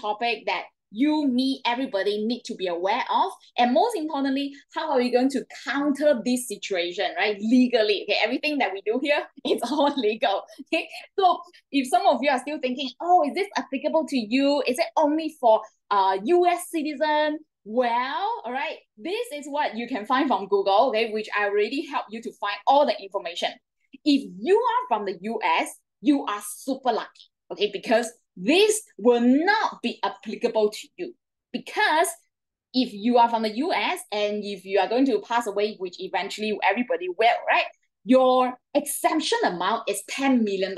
topic that you, me, everybody need to be aware of. And most importantly, how are we going to counter this situation, right? Legally. Okay, everything that we do here is all legal. Okay. So if some of you are still thinking, oh, is this applicable to you? Is it only for uh US citizen? Well, all right, this is what you can find from Google, okay, which I already helped you to find all the information. If you are from the US, you are super lucky, okay, because this will not be applicable to you because if you are from the US and if you are going to pass away, which eventually everybody will, right? Your exemption amount is $10 million,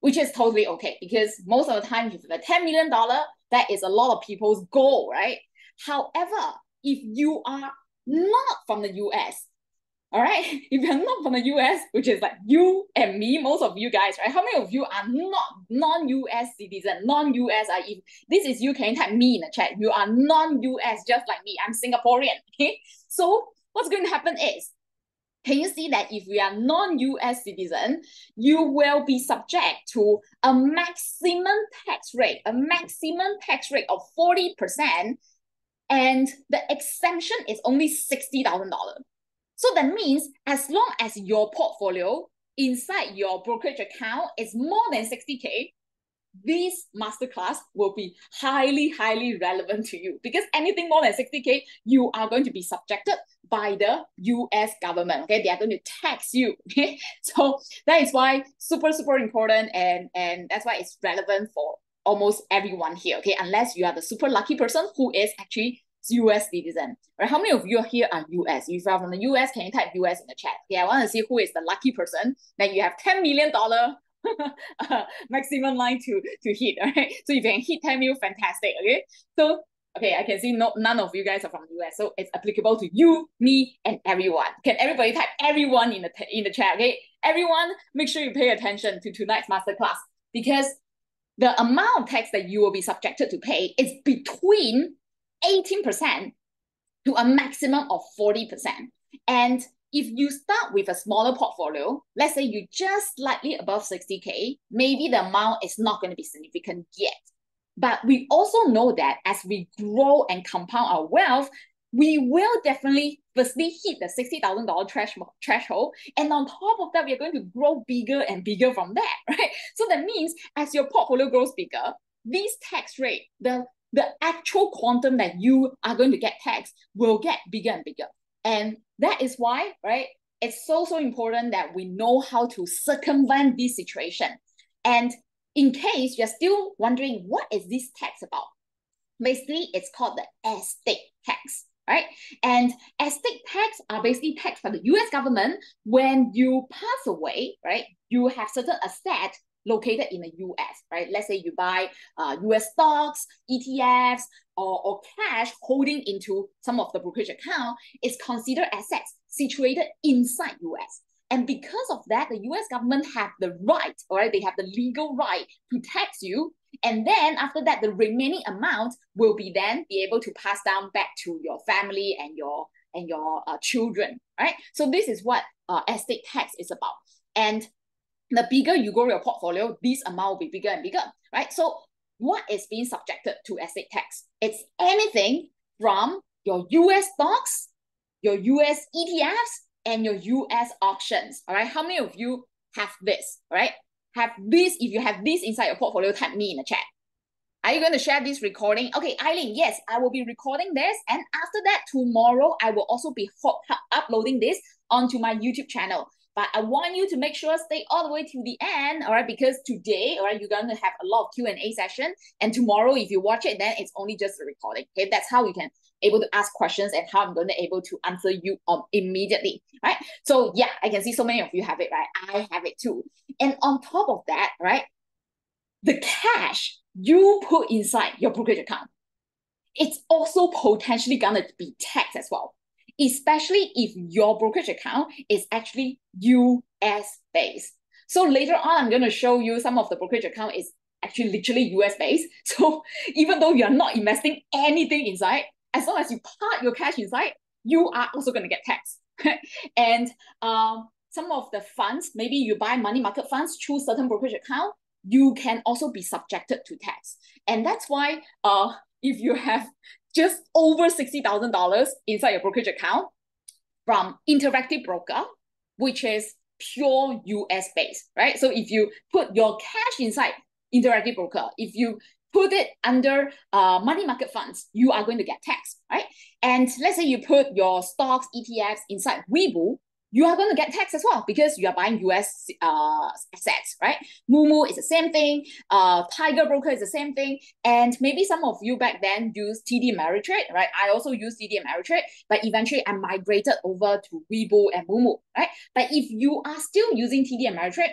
which is totally okay because most of the time, if the $10 million, that is a lot of people's goal, right? However, if you are not from the US, all right. If you're not from the US, which is like you and me, most of you guys, right? How many of you are not non-US citizen, non-US? Are if this is you, can you type me in the chat? You are non-US, just like me. I'm Singaporean. Okay. So what's going to happen is, can you see that if we are non-US citizen, you will be subject to a maximum tax rate, a maximum tax rate of 40%, and the exemption is only $60,000. So that means as long as your portfolio inside your brokerage account is more than 60K, this masterclass will be highly, highly relevant to you because anything more than 60K, you are going to be subjected by the US government. Okay, they are going to tax you. Okay, so that is why super, super important, and and that's why it's relevant for almost everyone here. Okay, unless you are the super lucky person who is actually US citizen, right? How many of you here are US? If you are from the US, can you type US in the chat? Okay, I want to see who is the lucky person. Then you have $10 million uh, maximum line to, to hit, all right? So if you can hit 10 mil, fantastic, okay? So, okay, I can see no, none of you guys are from the US, so it's applicable to you, me, and everyone. Can everybody type everyone in the, in the chat, okay? Everyone, make sure you pay attention to tonight's masterclass because the amount of tax that you will be subjected to pay is between 18% to a maximum of 40%. And if you start with a smaller portfolio, let's say you just slightly above 60K, maybe the amount is not going to be significant yet. But we also know that as we grow and compound our wealth, we will definitely firstly hit the $60,000 thresh, threshold. And on top of that, we are going to grow bigger and bigger from there, right? So that means as your portfolio grows bigger, this tax rate, the the actual quantum that you are going to get taxed will get bigger and bigger. And that is why, right, it's so, so important that we know how to circumvent this situation. And in case you're still wondering, what is this tax about? Basically, it's called the estate tax, right? And estate tax are basically tax by the US government when you pass away, right? You have certain asset located in the US, right? Let's say you buy uh, US stocks, ETFs, or, or cash holding into some of the brokerage account is considered assets situated inside US. And because of that, the US government have the right, right, they have the legal right to tax you. And then after that, the remaining amount will be then be able to pass down back to your family and your and your uh, children, right? So this is what uh, estate tax is about. And the bigger you grow your portfolio, this amount will be bigger and bigger, right? So what is being subjected to estate tax? It's anything from your US stocks, your US ETFs, and your US options. All right. How many of you have this? All right. Have this. If you have this inside your portfolio, type me in the chat. Are you going to share this recording? Okay, Eileen, yes, I will be recording this. And after that, tomorrow, I will also be uploading this onto my YouTube channel. But I want you to make sure stay all the way to the end, all right? Because today, all right, you're going to have a lot of Q&A session. And tomorrow, if you watch it, then it's only just a recording, okay? That's how you can able to ask questions and how I'm going to able to answer you um, immediately, right? So yeah, I can see so many of you have it, right? I have it too. And on top of that, right, the cash you put inside your brokerage account, it's also potentially going to be taxed as well especially if your brokerage account is actually US based. So later on, I'm going to show you some of the brokerage account is actually literally US based. So even though you're not investing anything inside, as long as you park your cash inside, you are also going to get taxed. and um, some of the funds, maybe you buy money market funds through certain brokerage account, you can also be subjected to tax. And that's why uh, if you have just over $60,000 inside your brokerage account from Interactive Broker, which is pure US based, right? So if you put your cash inside Interactive Broker, if you put it under uh, money market funds, you are going to get taxed, right? And let's say you put your stocks, ETFs inside Webull, you are going to get taxed as well because you are buying US uh, assets, right? Moomoo is the same thing. Uh, Tiger Broker is the same thing. And maybe some of you back then used TD Ameritrade, right? I also use TD Ameritrade, but eventually I migrated over to Webull and Moomoo, right? But if you are still using TD Ameritrade,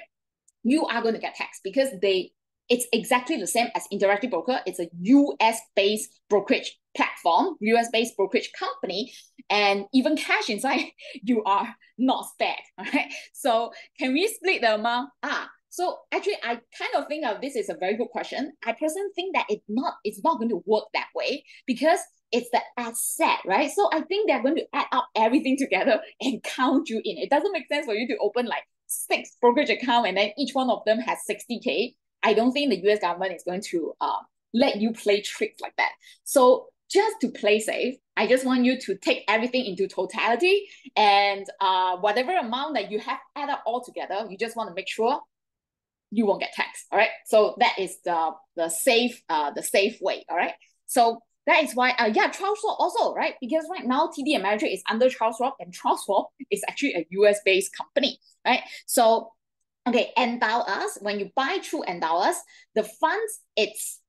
you are going to get taxed because they it's exactly the same as Interactive Broker. It's a US-based brokerage platform, US-based brokerage company, and even cash inside, you are not spared. Right. So can we split the amount? Ah, so actually, I kind of think of this is a very good question. I personally think that it's not it's not going to work that way because it's the asset, right? So I think they're going to add up everything together and count you in. It doesn't make sense for you to open like six brokerage account and then each one of them has 60k I don't think the US government is going to uh, let you play tricks like that. So just to play safe, I just want you to take everything into totality and uh, whatever amount that you have add up all together, you just want to make sure you won't get taxed. All right. So that is the the safe uh the safe way. All right. So that is why uh yeah Charles Schwab also right because right now TD Ameritrade is under Charles Schwab and Charles Schwab is actually a US based company right. So Okay, Endowus, when you buy through Endowus, the funds, it's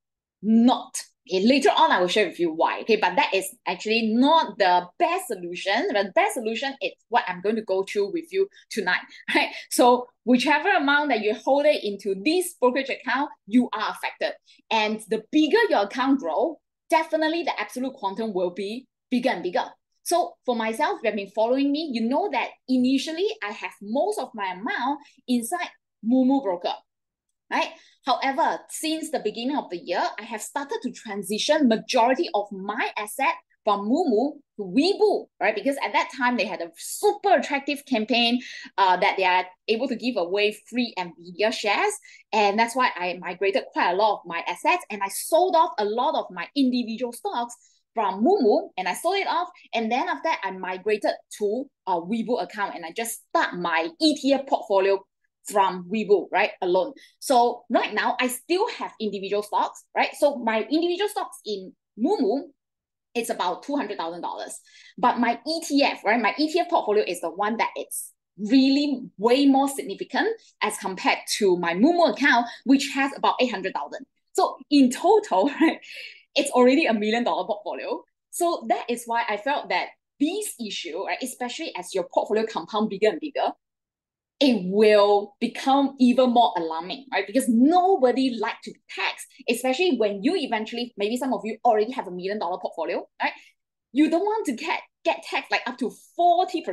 not. Okay, later on, I will share with you why. Okay, but that is actually not the best solution. The best solution is what I'm going to go through with you tonight. Right. So whichever amount that you hold it into this brokerage account, you are affected. And the bigger your account grow, definitely the absolute quantum will be bigger and bigger. So for myself, you have been following me, you know that initially I have most of my amount inside Moomoo Broker, right? However, since the beginning of the year, I have started to transition majority of my asset from Moomoo to Webull, right? Because at that time they had a super attractive campaign uh, that they are able to give away free NVIDIA shares. And that's why I migrated quite a lot of my assets and I sold off a lot of my individual stocks from Moomoo and I sold it off. And then after that, I migrated to a Webull account and I just start my ETF portfolio from Webull, right, alone. So right now, I still have individual stocks, right? So my individual stocks in Moomoo, it's about $200,000. But my ETF, right, my ETF portfolio is the one that it's really way more significant as compared to my Moomoo account, which has about 800,000. So in total, right, it's already a million dollar portfolio. So that is why I felt that this issue, right, especially as your portfolio compound bigger and bigger, it will become even more alarming, right? Because nobody like to be taxed, especially when you eventually, maybe some of you already have a million dollar portfolio, right? You don't want to get, get taxed like up to 40%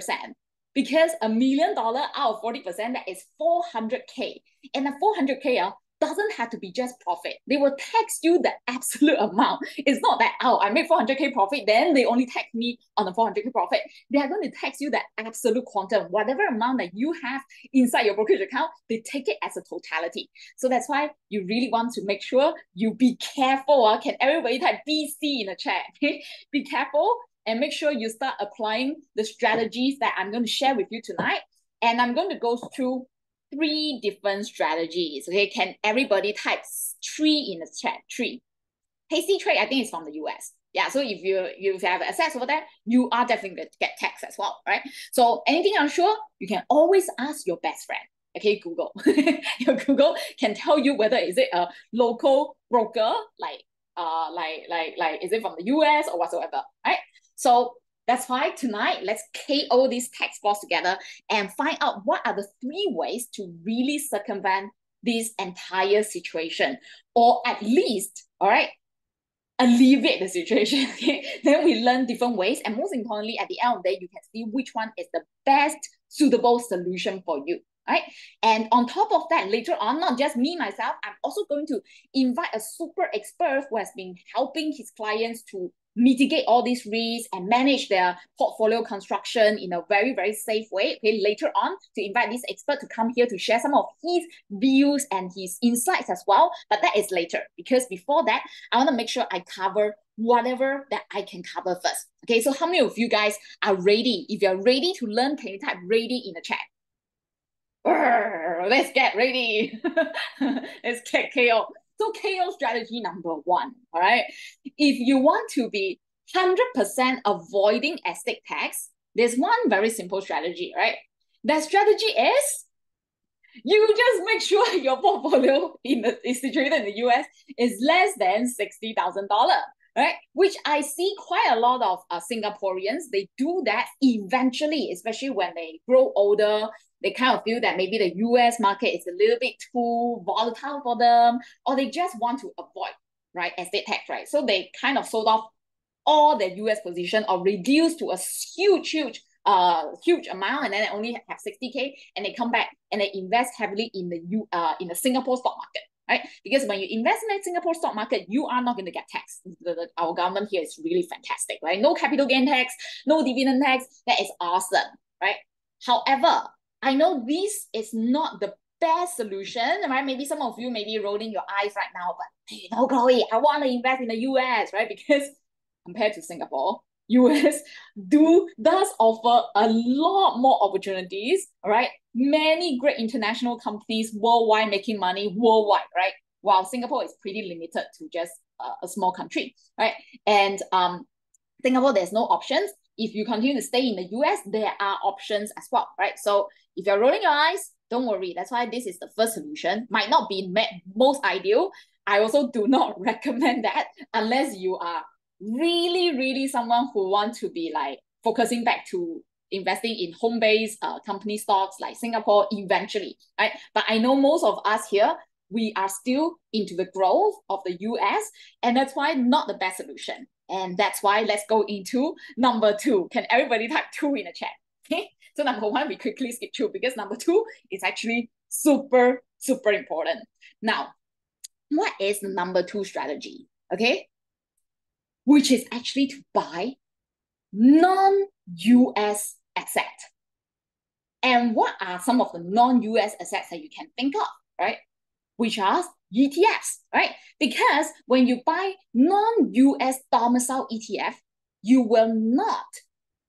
because a million dollar out of 40%, that is 400K. And the 400K, uh, doesn't have to be just profit. They will tax you the absolute amount. It's not that, oh, I made 400K profit, then they only tax me on the 400K profit. They are going to tax you the absolute quantum. Whatever amount that you have inside your brokerage account, they take it as a totality. So that's why you really want to make sure you be careful. Uh, can everybody type BC in the chat? be careful and make sure you start applying the strategies that I'm going to share with you tonight. And I'm going to go through three different strategies. Okay, can everybody type three in the chat? Three. Tastytrade, I think, is from the US. Yeah, so if you you have access over there, you are definitely going to get tax as well, right? So anything unsure, you can always ask your best friend. Okay, Google. your Google can tell you whether is it a local broker, like uh like like like is it from the US or whatsoever, right? So that's why tonight, let's KO these balls together and find out what are the three ways to really circumvent this entire situation, or at least, all right, alleviate the situation. then we learn different ways, and most importantly, at the end of the day, you can see which one is the best suitable solution for you. Right? And on top of that, later on, not just me myself, I'm also going to invite a super expert who has been helping his clients to mitigate all these risks and manage their portfolio construction in a very, very safe way. Okay, later on to invite this expert to come here to share some of his views and his insights as well. But that is later because before that, I want to make sure I cover whatever that I can cover first. Okay, so how many of you guys are ready? If you're ready to learn, can you type ready in the chat? Let's get ready. let's get KO. So KO strategy number one, all right? If you want to be 100% avoiding estate tax, there's one very simple strategy, right? That strategy is you just make sure your portfolio in the is situated in the US is less than $60,000 right? Which I see quite a lot of uh, Singaporeans, they do that eventually, especially when they grow older. They kind of feel that maybe the US market is a little bit too volatile for them, or they just want to avoid, right, estate tax, right? So they kind of sold off all their US position or reduced to a huge, huge uh huge amount and then they only have 60k and they come back and they invest heavily in the U uh in the Singapore stock market right? Because when you invest in the Singapore stock market, you are not going to get taxed. The, the, our government here is really fantastic, right? No capital gain tax, no dividend tax. That is awesome, right? However, I know this is not the best solution, right? Maybe some of you may be rolling your eyes right now, but you know, Chloe, I want to invest in the US, right? Because compared to Singapore, US do does offer a lot more opportunities, right? Many great international companies worldwide making money worldwide, right? While Singapore is pretty limited to just a small country, right? And um, Singapore, there's no options. If you continue to stay in the US, there are options as well, right? So if you're rolling your eyes, don't worry. That's why this is the first solution. Might not be most ideal. I also do not recommend that unless you are really, really someone who want to be like focusing back to investing in home-based uh, company stocks like Singapore eventually, right? But I know most of us here, we are still into the growth of the US, and that's why not the best solution. And that's why let's go into number two. Can everybody type two in the chat? Okay. So number one, we quickly skip two because number two is actually super, super important. Now, what is the number two strategy? Okay which is actually to buy non-US asset. And what are some of the non-US assets that you can think of, right? Which are ETFs, right? Because when you buy non-US domicile ETF, you will not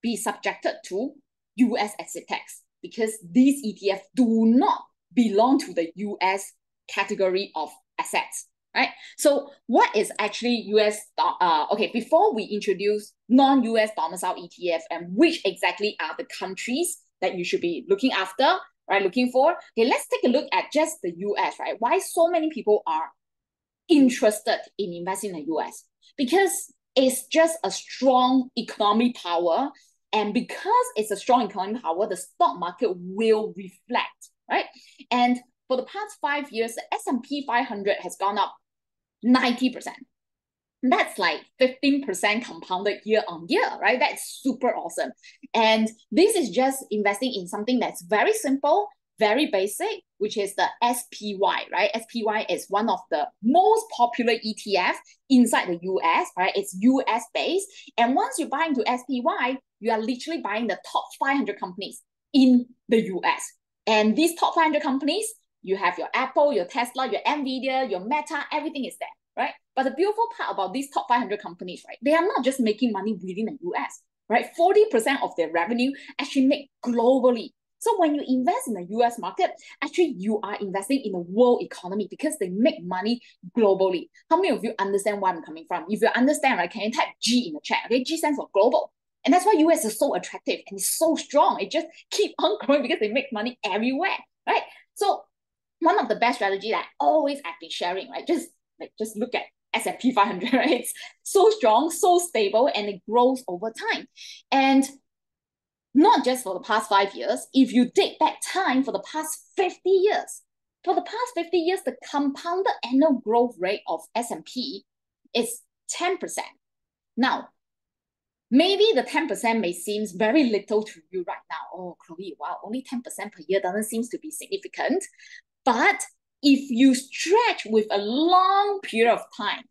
be subjected to US asset tax because these ETFs do not belong to the US category of assets right? So what is actually US, uh, okay, before we introduce non-US domicile ETF and which exactly are the countries that you should be looking after, right, looking for, okay, let's take a look at just the US, right? Why so many people are interested in investing in the US? Because it's just a strong economic power and because it's a strong economic power, the stock market will reflect, right? And for the past five years, the S&P 500 has gone up 90%. That's like 15% compounded year on year, right? That's super awesome. And this is just investing in something that's very simple, very basic, which is the SPY, right? SPY is one of the most popular ETF inside the US, right? It's US based. And once you buy into SPY, you are literally buying the top 500 companies in the US. And these top 500 companies, you have your Apple, your Tesla, your Nvidia, your Meta, everything is there? But the beautiful part about these top 500 companies, right? They are not just making money within the US, right? 40% of their revenue actually make globally. So when you invest in the US market, actually you are investing in the world economy because they make money globally. How many of you understand where I'm coming from? If you understand, right, can you type G in the chat? Okay, G stands for global. And that's why US is so attractive and it's so strong. It just keep on growing because they make money everywhere, right? So one of the best strategy that I always I've been sharing, right? Just like just look at S&P 500, right? It's so strong, so stable, and it grows over time. And not just for the past five years, if you take back time for the past 50 years, for the past 50 years, the compounded annual growth rate of S&P is 10%. Now, maybe the 10% may seem very little to you right now. Oh, Chloe, wow, only 10% per year doesn't seem to be significant. But if you stretch with a long period of time,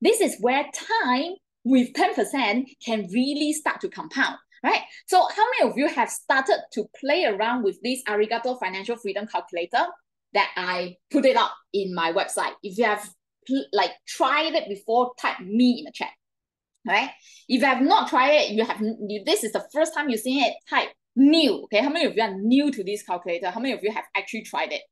this is where time with 10% can really start to compound, right? So how many of you have started to play around with this Arigato Financial Freedom Calculator that I put it up in my website? If you have like tried it before, type me in the chat, right? If you have not tried it, you have this is the first time you're seeing it, type new, okay? How many of you are new to this calculator? How many of you have actually tried it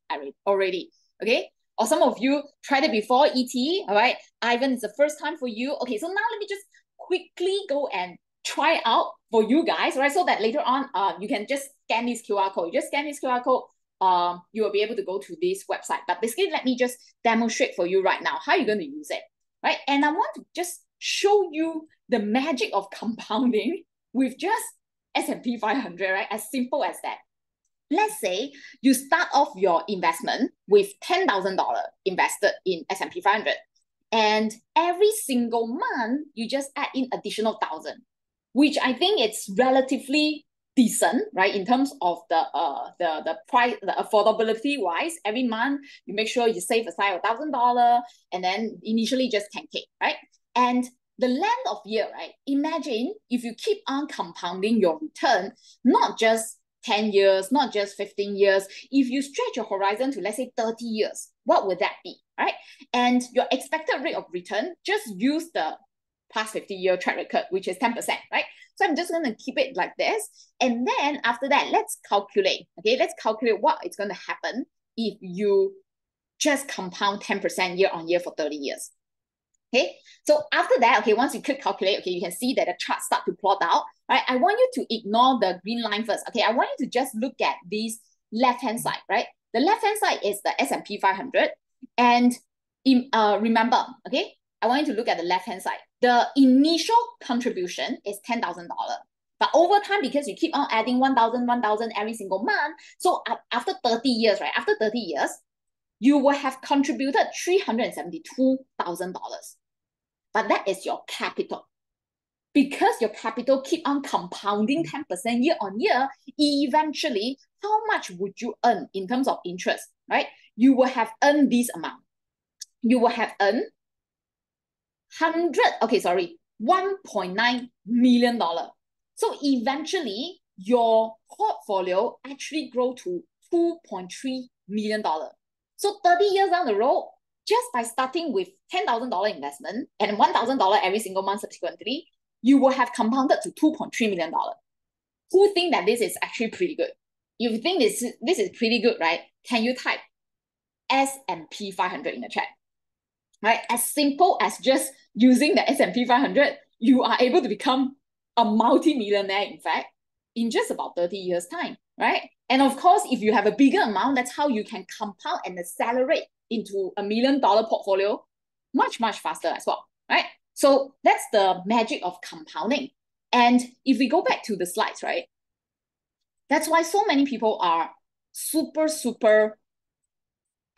already, okay? Or some of you tried it before ET, all right? Ivan, it's the first time for you. Okay, so now let me just quickly go and try out for you guys, right? So that later on, uh, you can just scan this QR code. You just scan this QR code, um, you will be able to go to this website. But basically, let me just demonstrate for you right now how you're going to use it, right? And I want to just show you the magic of compounding with just S&P 500, right? As simple as that. Let's say you start off your investment with $10,000 invested in S&P 500. And every single month, you just add in additional thousand, which I think it's relatively decent, right? In terms of the uh the the price, the affordability wise, every month you make sure you save aside a thousand dollar, and then initially just 10k, right? And the length of year, right? Imagine if you keep on compounding your return, not just 10 years, not just 15 years. If you stretch your horizon to, let's say, 30 years, what would that be, right? And your expected rate of return, just use the past 50 year track record, which is 10%, right? So I'm just going to keep it like this. And then after that, let's calculate, okay? Let's calculate what is going to happen if you just compound 10% year on year for 30 years. Okay, so after that, okay, once you click calculate, okay, you can see that the chart start to plot out, right? I want you to ignore the green line first, okay? I want you to just look at this left-hand side, right? The left-hand side is the S&P 500. And in, uh, remember, okay, I want you to look at the left-hand side. The initial contribution is $10,000. But over time, because you keep on adding 1,000, 1,000 every single month, so after 30 years, right, after 30 years, you will have contributed $372,000 but that is your capital. Because your capital keep on compounding mm. 10% year on year, eventually, how much would you earn in terms of interest, right? You will have earned this amount. You will have earned 100, okay, sorry, $1.9 million. So eventually, your portfolio actually grow to $2.3 million. So 30 years down the road, just by starting with $10,000 investment and $1,000 every single month subsequently, you will have compounded to $2.3 million. Who think that this is actually pretty good? You think this, this is pretty good, right? Can you type S&P 500 in the chat? Right? As simple as just using the S&P 500, you are able to become a multi-millionaire, in fact, in just about 30 years' time, right? And of course, if you have a bigger amount, that's how you can compound and accelerate into a million dollar portfolio much, much faster as well, right? So that's the magic of compounding. And if we go back to the slides, right? That's why so many people are super, super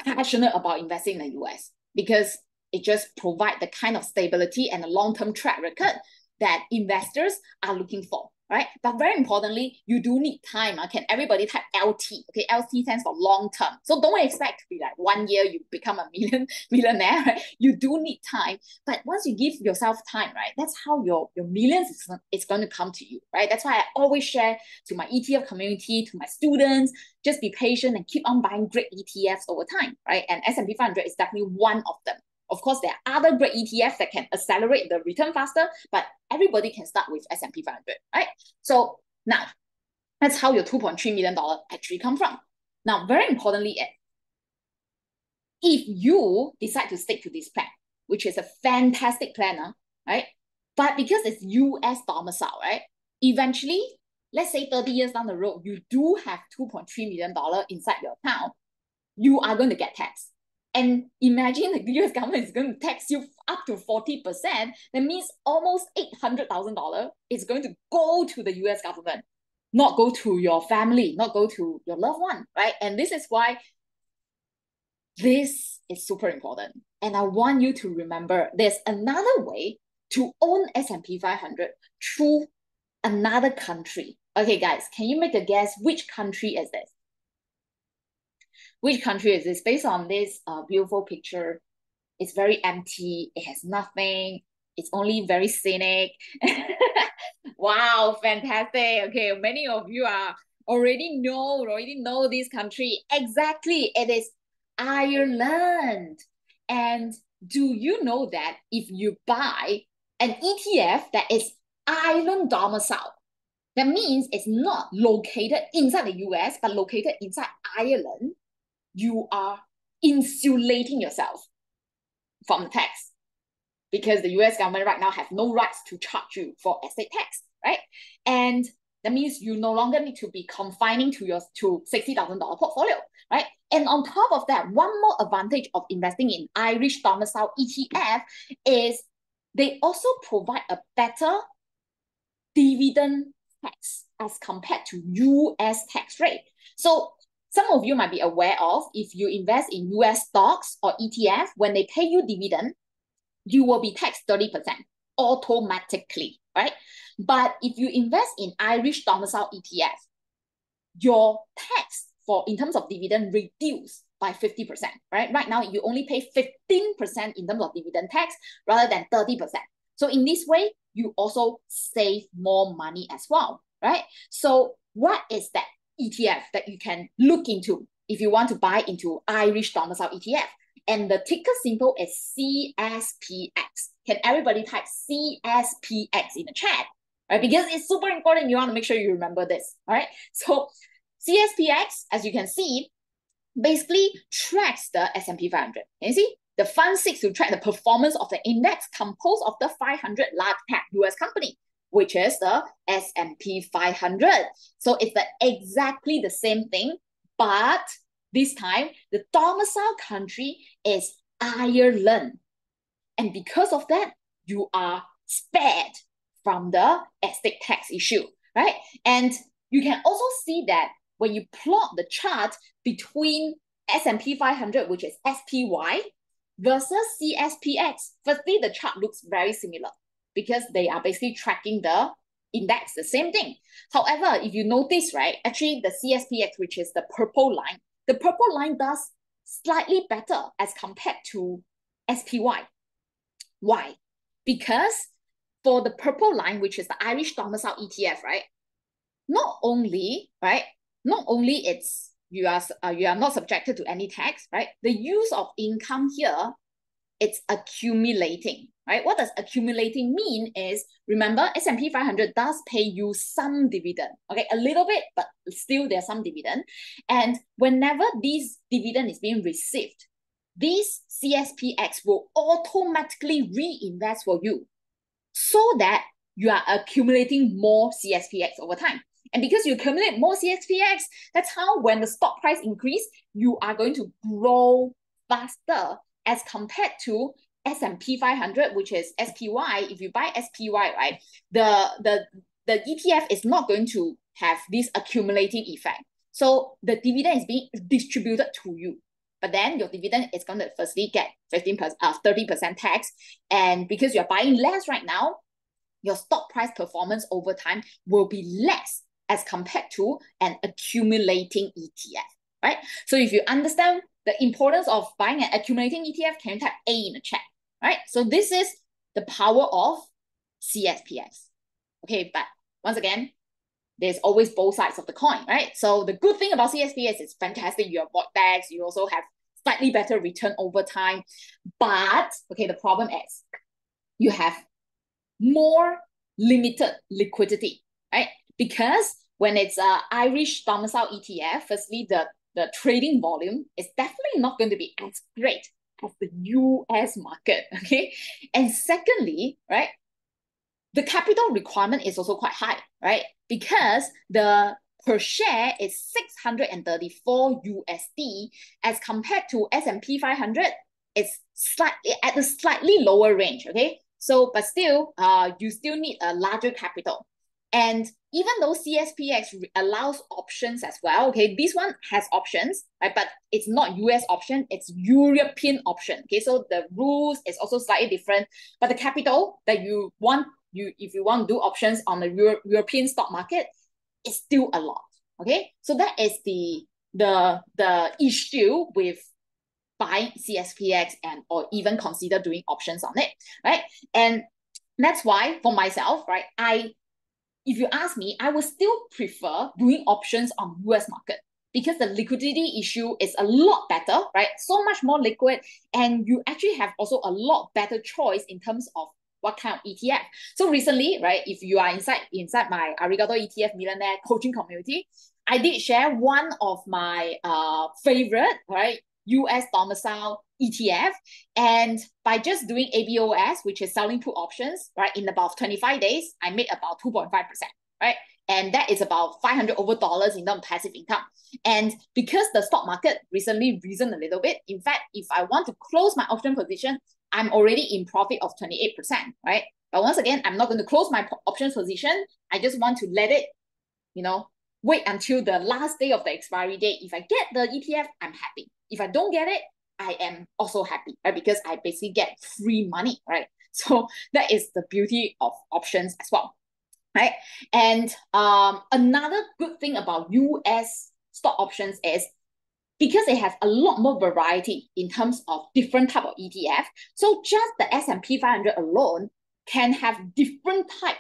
passionate about investing in the US because it just provides the kind of stability and a long-term track record that investors are looking for right? But very importantly, you do need time. Uh, can everybody type LT? Okay, LT stands for long term. So don't expect to be like one year you become a million millionaire. Right? You do need time. But once you give yourself time, right, that's how your your millions is, is going to come to you, right? That's why I always share to my ETF community, to my students, just be patient and keep on buying great ETFs over time, right? And S&P 500 is definitely one of them. Of course, there are other great ETFs that can accelerate the return faster, but everybody can start with S&P 500, right? So now, that's how your $2.3 million actually come from. Now, very importantly, eh, if you decide to stick to this plan, which is a fantastic planner, right? But because it's US domicile, right? Eventually, let's say 30 years down the road, you do have $2.3 million inside your account, you are going to get taxed. And imagine the US government is going to tax you up to 40%. That means almost $800,000 is going to go to the US government, not go to your family, not go to your loved one, right? And this is why this is super important. And I want you to remember there's another way to own S&P 500 through another country. Okay, guys, can you make a guess which country is this? Which country is this? Based on this uh, beautiful picture, it's very empty. It has nothing. it's only very scenic. wow, fantastic. Okay, many of you are already know, already know this country. Exactly, it is Ireland. And do you know that if you buy an ETF that is Ireland domicile, that means it's not located inside the US, but located inside Ireland, you are insulating yourself from tax because the US government right now have no rights to charge you for estate tax, right? And that means you no longer need to be confining to your to $60,000 portfolio, right? And on top of that, one more advantage of investing in Irish domicile ETF is they also provide a better dividend tax as compared to US tax rate. So some of you might be aware of if you invest in US stocks or ETF, when they pay you dividend, you will be taxed 30% automatically, right? But if you invest in Irish domicile ETF, your tax for in terms of dividend reduce by 50%, right? Right now, you only pay 15% in terms of dividend tax rather than 30%. So in this way, you also save more money as well, right? So what is that ETF that you can look into if you want to buy into Irish domicile ETF? And the ticker symbol is CSPX. Can everybody type CSPX in the chat? Right? Because it's super important. You want to make sure you remember this. All right. So CSPX, as you can see, basically tracks the S&P 500. Can you see? The fund seeks to track the performance of the index composed of the 500 large cap US company, which is the S&P 500. So it's the, exactly the same thing, but this time the domicile country is Ireland. And because of that, you are spared from the estate tax issue, right? And you can also see that when you plot the chart between S&P 500, which is SPY, versus CSPX, firstly, the chart looks very similar because they are basically tracking the index, the same thing. However, if you notice, right, actually the CSPX, which is the purple line, the purple line does slightly better as compared to SPY. Why? Because for the purple line, which is the Irish domicile ETF, right? Not only, right? Not only it's you are uh, you are not subjected to any tax, right? The use of income here, it's accumulating, right? What does accumulating mean is, remember, S&P 500 does pay you some dividend, okay? A little bit, but still there's some dividend. And whenever this dividend is being received, this CSPX will automatically reinvest for you so that you are accumulating more CSPX over time. And because you accumulate more CSPX, that's how when the stock price increase, you are going to grow faster as compared to S&P 500, which is SPY. If you buy SPY, right, the, the, the ETF is not going to have this accumulating effect. So the dividend is being distributed to you. But then your dividend is going to firstly get 15%, uh, 30% tax. And because you're buying less right now, your stock price performance over time will be less as compared to an accumulating ETF, right? So if you understand the importance of buying an accumulating ETF, can you type A in the chat, right? So this is the power of CSPX. Okay, but once again, there's always both sides of the coin, right? So the good thing about CSPX is fantastic. You avoid tax. You also have slightly better return over time. But okay, the problem is you have more limited liquidity, right? Because when it's a Irish domicile ETF, firstly, the, the trading volume is definitely not going to be as great as the US market, okay? And secondly, right, the capital requirement is also quite high, right? Because the per share is 634 USD as compared to S&P 500, it's slightly at a slightly lower range, okay? So, but still, uh, you still need a larger capital. And even though CSPX allows options as well, okay, this one has options, right? But it's not US option, it's European option. Okay, so the rules is also slightly different. But the capital that you want, you if you want to do options on the Euro European stock market, is still a lot. Okay, so that is the the the issue with buying CSPX and or even consider doing options on it, right? And That's why for myself, right, I if you ask me, I would still prefer doing options on US market because the liquidity issue is a lot better, right? So much more liquid, and you actually have also a lot better choice in terms of what kind of ETF. So recently, right, if you are inside inside my Arigato ETF Millionaire coaching community, I did share one of my uh favorite, right, US domicile ETF. And by just doing ABOS, which is selling put options, right, in about 25 days, I made about 2.5%, right? And that is about 500 over dollars in terms passive income. And because the stock market recently risen a little bit, in fact, if I want to close my option position, I'm already in profit of 28%, right? But once again, I'm not going to close my options position. I just want to let it, you know, wait until the last day of the expiry date. If I get the ETF, I'm happy. If I don't get it, I am also happy, right? Because I basically get free money, right? So that is the beauty of options as well, right? And um, another good thing about US stock options is because they have a lot more variety in terms of different type of ETF. So just the S&P 500 alone can have different type,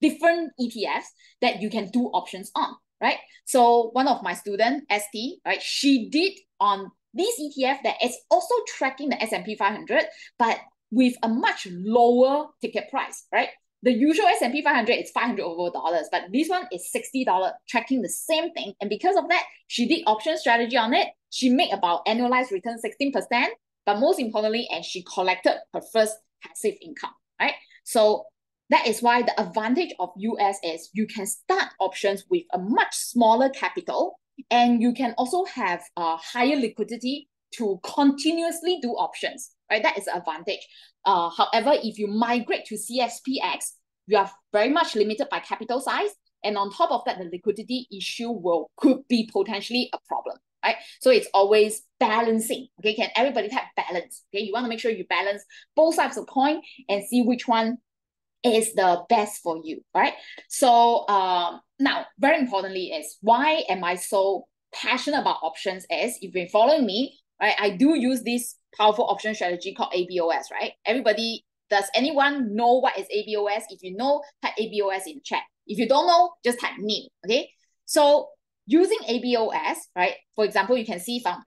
different ETFs that you can do options on, right? So one of my student, ST, right, she did on this ETF that is also tracking the S&P 500, but with a much lower ticket price, right? The usual S&P 500 is 500 over dollars, but this one is $60 tracking the same thing. And because of that, she did option strategy on it. She made about annualized return 16%, but most importantly, and she collected her first passive income, right? So that is why the advantage of US is you can start options with a much smaller capital and you can also have uh, higher liquidity to continuously do options, right? That is the advantage. Uh, however, if you migrate to CSPX, you are very much limited by capital size. And on top of that, the liquidity issue will could be potentially a problem, right? So it's always balancing. Okay, can everybody have balance? Okay, you want to make sure you balance both sides of coin and see which one is the best for you, right? So um, now, very importantly is why am I so passionate about options is if you're following me, right, I do use this powerful option strategy called ABOS, right? Everybody, does anyone know what is ABOS? If you know, type ABOS in chat. If you don't know, just type me, okay? So using ABOS, right, for example, you can see from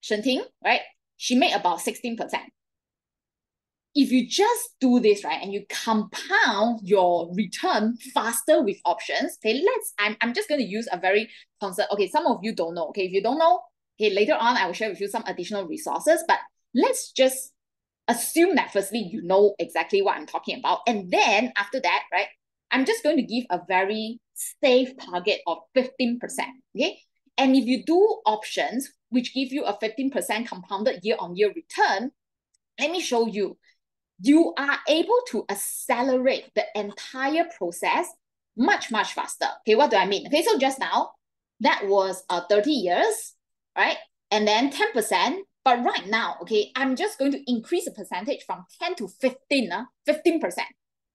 Shen Ting, right, she made about 16% if you just do this right and you compound your return faster with options okay let's i'm, I'm just going to use a very concept okay some of you don't know okay if you don't know okay later on i will share with you some additional resources but let's just assume that firstly you know exactly what i'm talking about and then after that right i'm just going to give a very safe target of 15% okay? And if you do options which give you a 15% compounded year on year return let me show you you are able to accelerate the entire process much, much faster. Okay, what do I mean? Okay, so just now, that was uh, 30 years, right? And then 10%. But right now, okay, I'm just going to increase the percentage from 10 to 15, uh, 15%,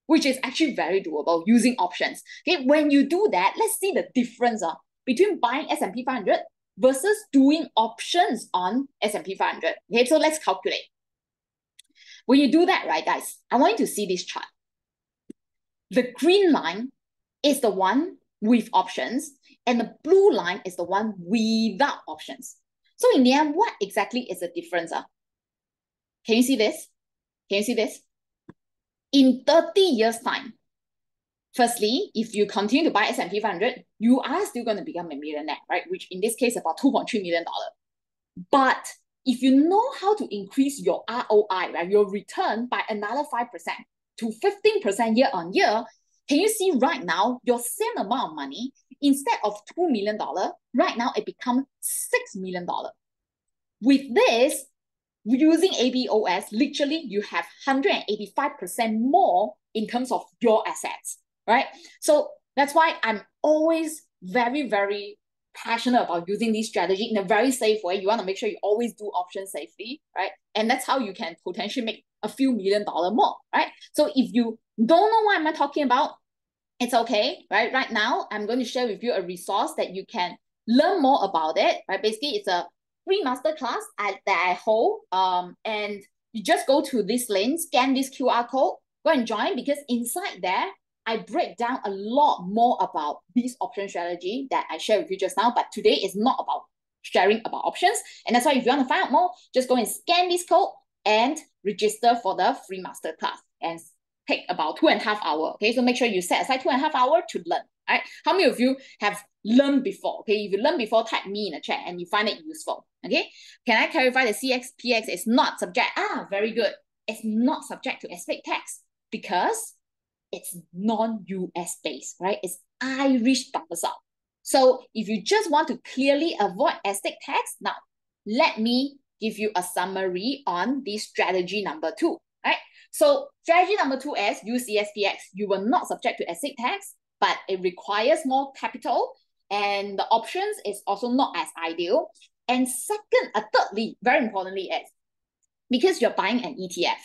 which is actually very doable using options. Okay, when you do that, let's see the difference uh, between buying S&P 500 versus doing options on S&P 500. Okay, so let's calculate. When you do that, right, guys, I want you to see this chart. The green line is the one with options, and the blue line is the one without options. So in the end, what exactly is the difference? Uh? Can you see this? Can you see this? In 30 years' time, firstly, if you continue to buy S&P 500, you are still going to become a millionaire, right? Which in this case, about $2.3 million. But if you know how to increase your ROI, right, your return by another 5% to 15% year on year, can you see right now your same amount of money, instead of $2 million, right now it becomes $6 million. With this, using ABOS, literally you have 185% more in terms of your assets, right? So that's why I'm always very, very passionate about using this strategy in a very safe way. You want to make sure you always do options safely, right? And that's how you can potentially make a few million dollar more, right? So if you don't know what I'm talking about, it's okay, right? Right now, I'm going to share with you a resource that you can learn more about it, right? Basically, it's a free masterclass I, that I hold, um, and you just go to this link, scan this QR code, go and join because inside there, I break down a lot more about this option strategy that I shared with you just now. But today is not about sharing about options. And that's why if you want to find out more, just go and scan this code and register for the free masterclass and take about two and a half hour. Okay, so make sure you set aside two and a half hour to learn. Right? How many of you have learned before? Okay, if you learned before, type me in the chat and you find it useful. Okay, can I clarify the CSPX is not subject? Ah, very good. It's not subject to estate tax because it's non-US based, right? It's Irish domicile. So if you just want to clearly avoid estate tax, now let me give you a summary on the strategy number two, right? So strategy number two is UCSPX. You will not subject to estate tax, but it requires more capital and the options is also not as ideal. And second, uh, thirdly, very importantly is because you're buying an ETF,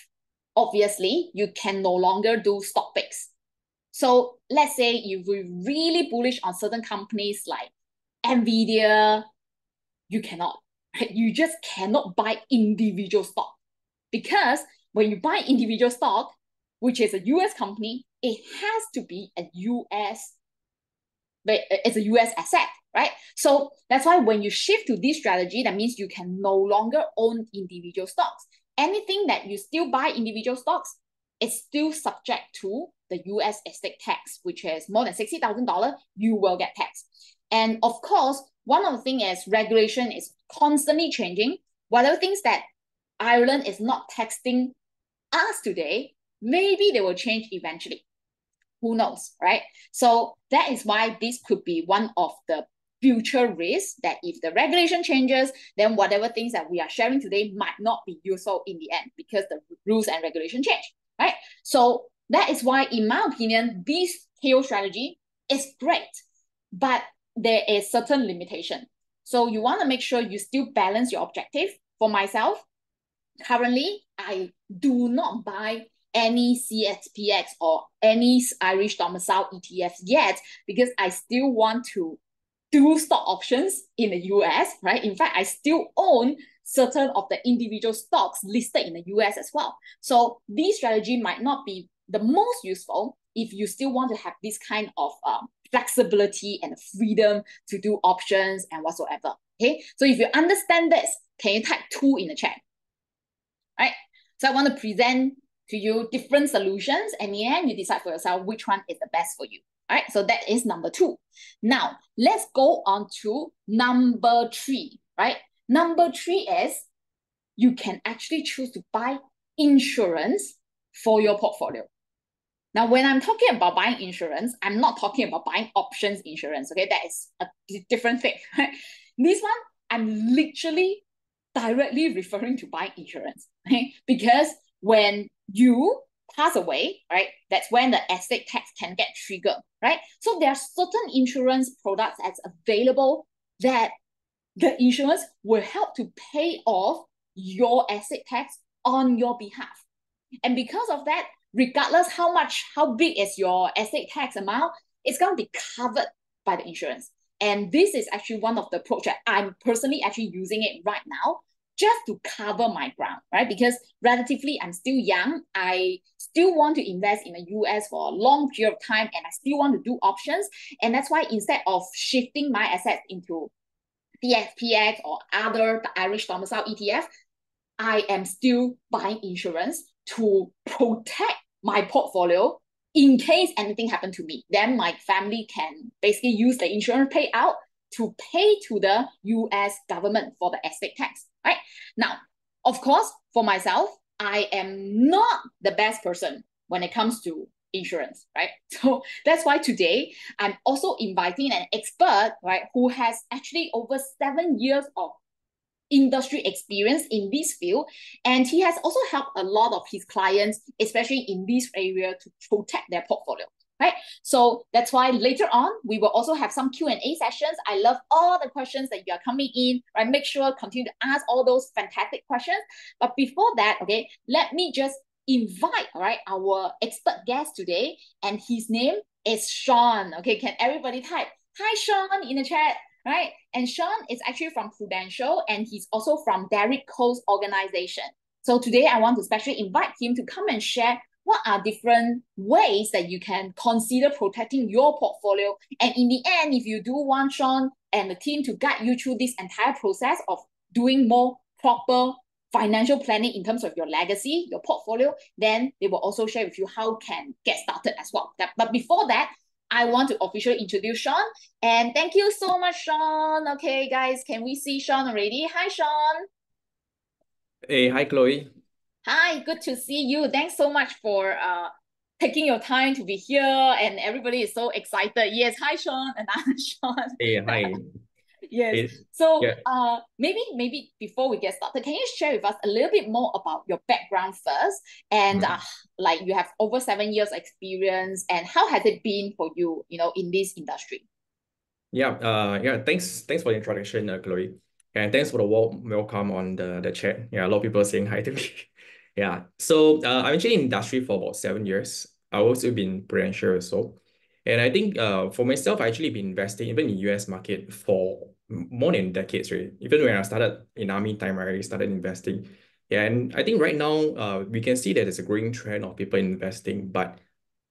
obviously you can no longer do stock picks. So let's say if we're really bullish on certain companies like Nvidia, you cannot. Right? You just cannot buy individual stock because when you buy individual stock, which is a US company, it has to be a US, but it's a US asset, right? So that's why when you shift to this strategy, that means you can no longer own individual stocks. Anything that you still buy individual stocks, it's still subject to the US estate tax, which is more than $60,000, you will get taxed. And of course, one of the things is regulation is constantly changing. Whatever things that Ireland is not taxing us today, maybe they will change eventually. Who knows, right? So that is why this could be one of the future risk that if the regulation changes, then whatever things that we are sharing today might not be useful in the end because the rules and regulation change, right? So that is why, in my opinion, this KO strategy is great, but there is certain limitation. So you want to make sure you still balance your objective. For myself, currently, I do not buy any CSPX or any Irish domicile ETFs yet because I still want to do stock options in the US, right? In fact, I still own certain of the individual stocks listed in the US as well. So this strategy might not be the most useful if you still want to have this kind of um, flexibility and freedom to do options and whatsoever. Okay, so if you understand this, can you type two in the chat? Right. So I want to present to you different solutions, and in the end, you decide for yourself which one is the best for you. All right, so that is number two. Now, let's go on to number three, right? Number three is you can actually choose to buy insurance for your portfolio. Now, when I'm talking about buying insurance, I'm not talking about buying options insurance. Okay, that is a different thing. Right? This one, I'm literally directly referring to buying insurance. Okay? Because when you pass away, right, that's when the estate tax can get triggered, right? So there are certain insurance products that's available that the insurance will help to pay off your estate tax on your behalf. And because of that, regardless how much, how big is your estate tax amount, it's going to be covered by the insurance. And this is actually one of the that I'm personally actually using it right now just to cover my ground, right? Because relatively I'm still young. I still want to invest in the US for a long period of time and I still want to do options. And that's why instead of shifting my assets into CSPX or other Irish domicile ETF, I am still buying insurance to protect my portfolio in case anything happened to me. Then my family can basically use the insurance payout to pay to the US government for the estate tax, right? Now, of course, for myself, I am not the best person when it comes to insurance, right? So that's why today I'm also inviting an expert, right, who has actually over seven years of industry experience in this field and he has also helped a lot of his clients especially in this area to protect their portfolio right? So that's why later on we will also have some q&a sessions. I love all the questions that you are coming in right? Make sure continue to ask all those fantastic questions. But before that okay let me just invite all right our expert guest today and his name is sean. Okay can everybody type hi sean in the chat right? And Sean is actually from Prudential and he's also from Derek Koh's organization. So today I want to especially invite him to come and share what are different ways that you can consider protecting your portfolio. And in the end, if you do want Sean and the team to guide you through this entire process of doing more proper financial planning in terms of your legacy, your portfolio, then they will also share with you how can get started as well. But before that, I want to officially introduce Sean. And thank you so much, Sean. Okay, guys, can we see Sean already? Hi, Sean. Hey, hi, Chloe. Hi, good to see you. Thanks so much for uh taking your time to be here. And everybody is so excited. Yes, hi, Sean. And I'm Sean. Hey, hi. yes. Hey, So yeah. uh maybe maybe before we get started, can you share with us a little bit more about your background first? And Mm. uh like you have over seven years experience and how has it been for you, you know, in this industry? Yeah, uh, yeah, thanks, thanks for the introduction, uh, Chloe. And thanks for the warm welcome on the, the chat. Yeah, a lot of people saying hi to me. Yeah. So uh, I'm actually in industry for about seven years. I've also been prudential also. And I think uh, for myself, I actually been investing even in US market for more than decades, right? Even when I started in army time, I already started investing. Yeah, and I think right now uh, we can see that there's a growing trend of people investing, but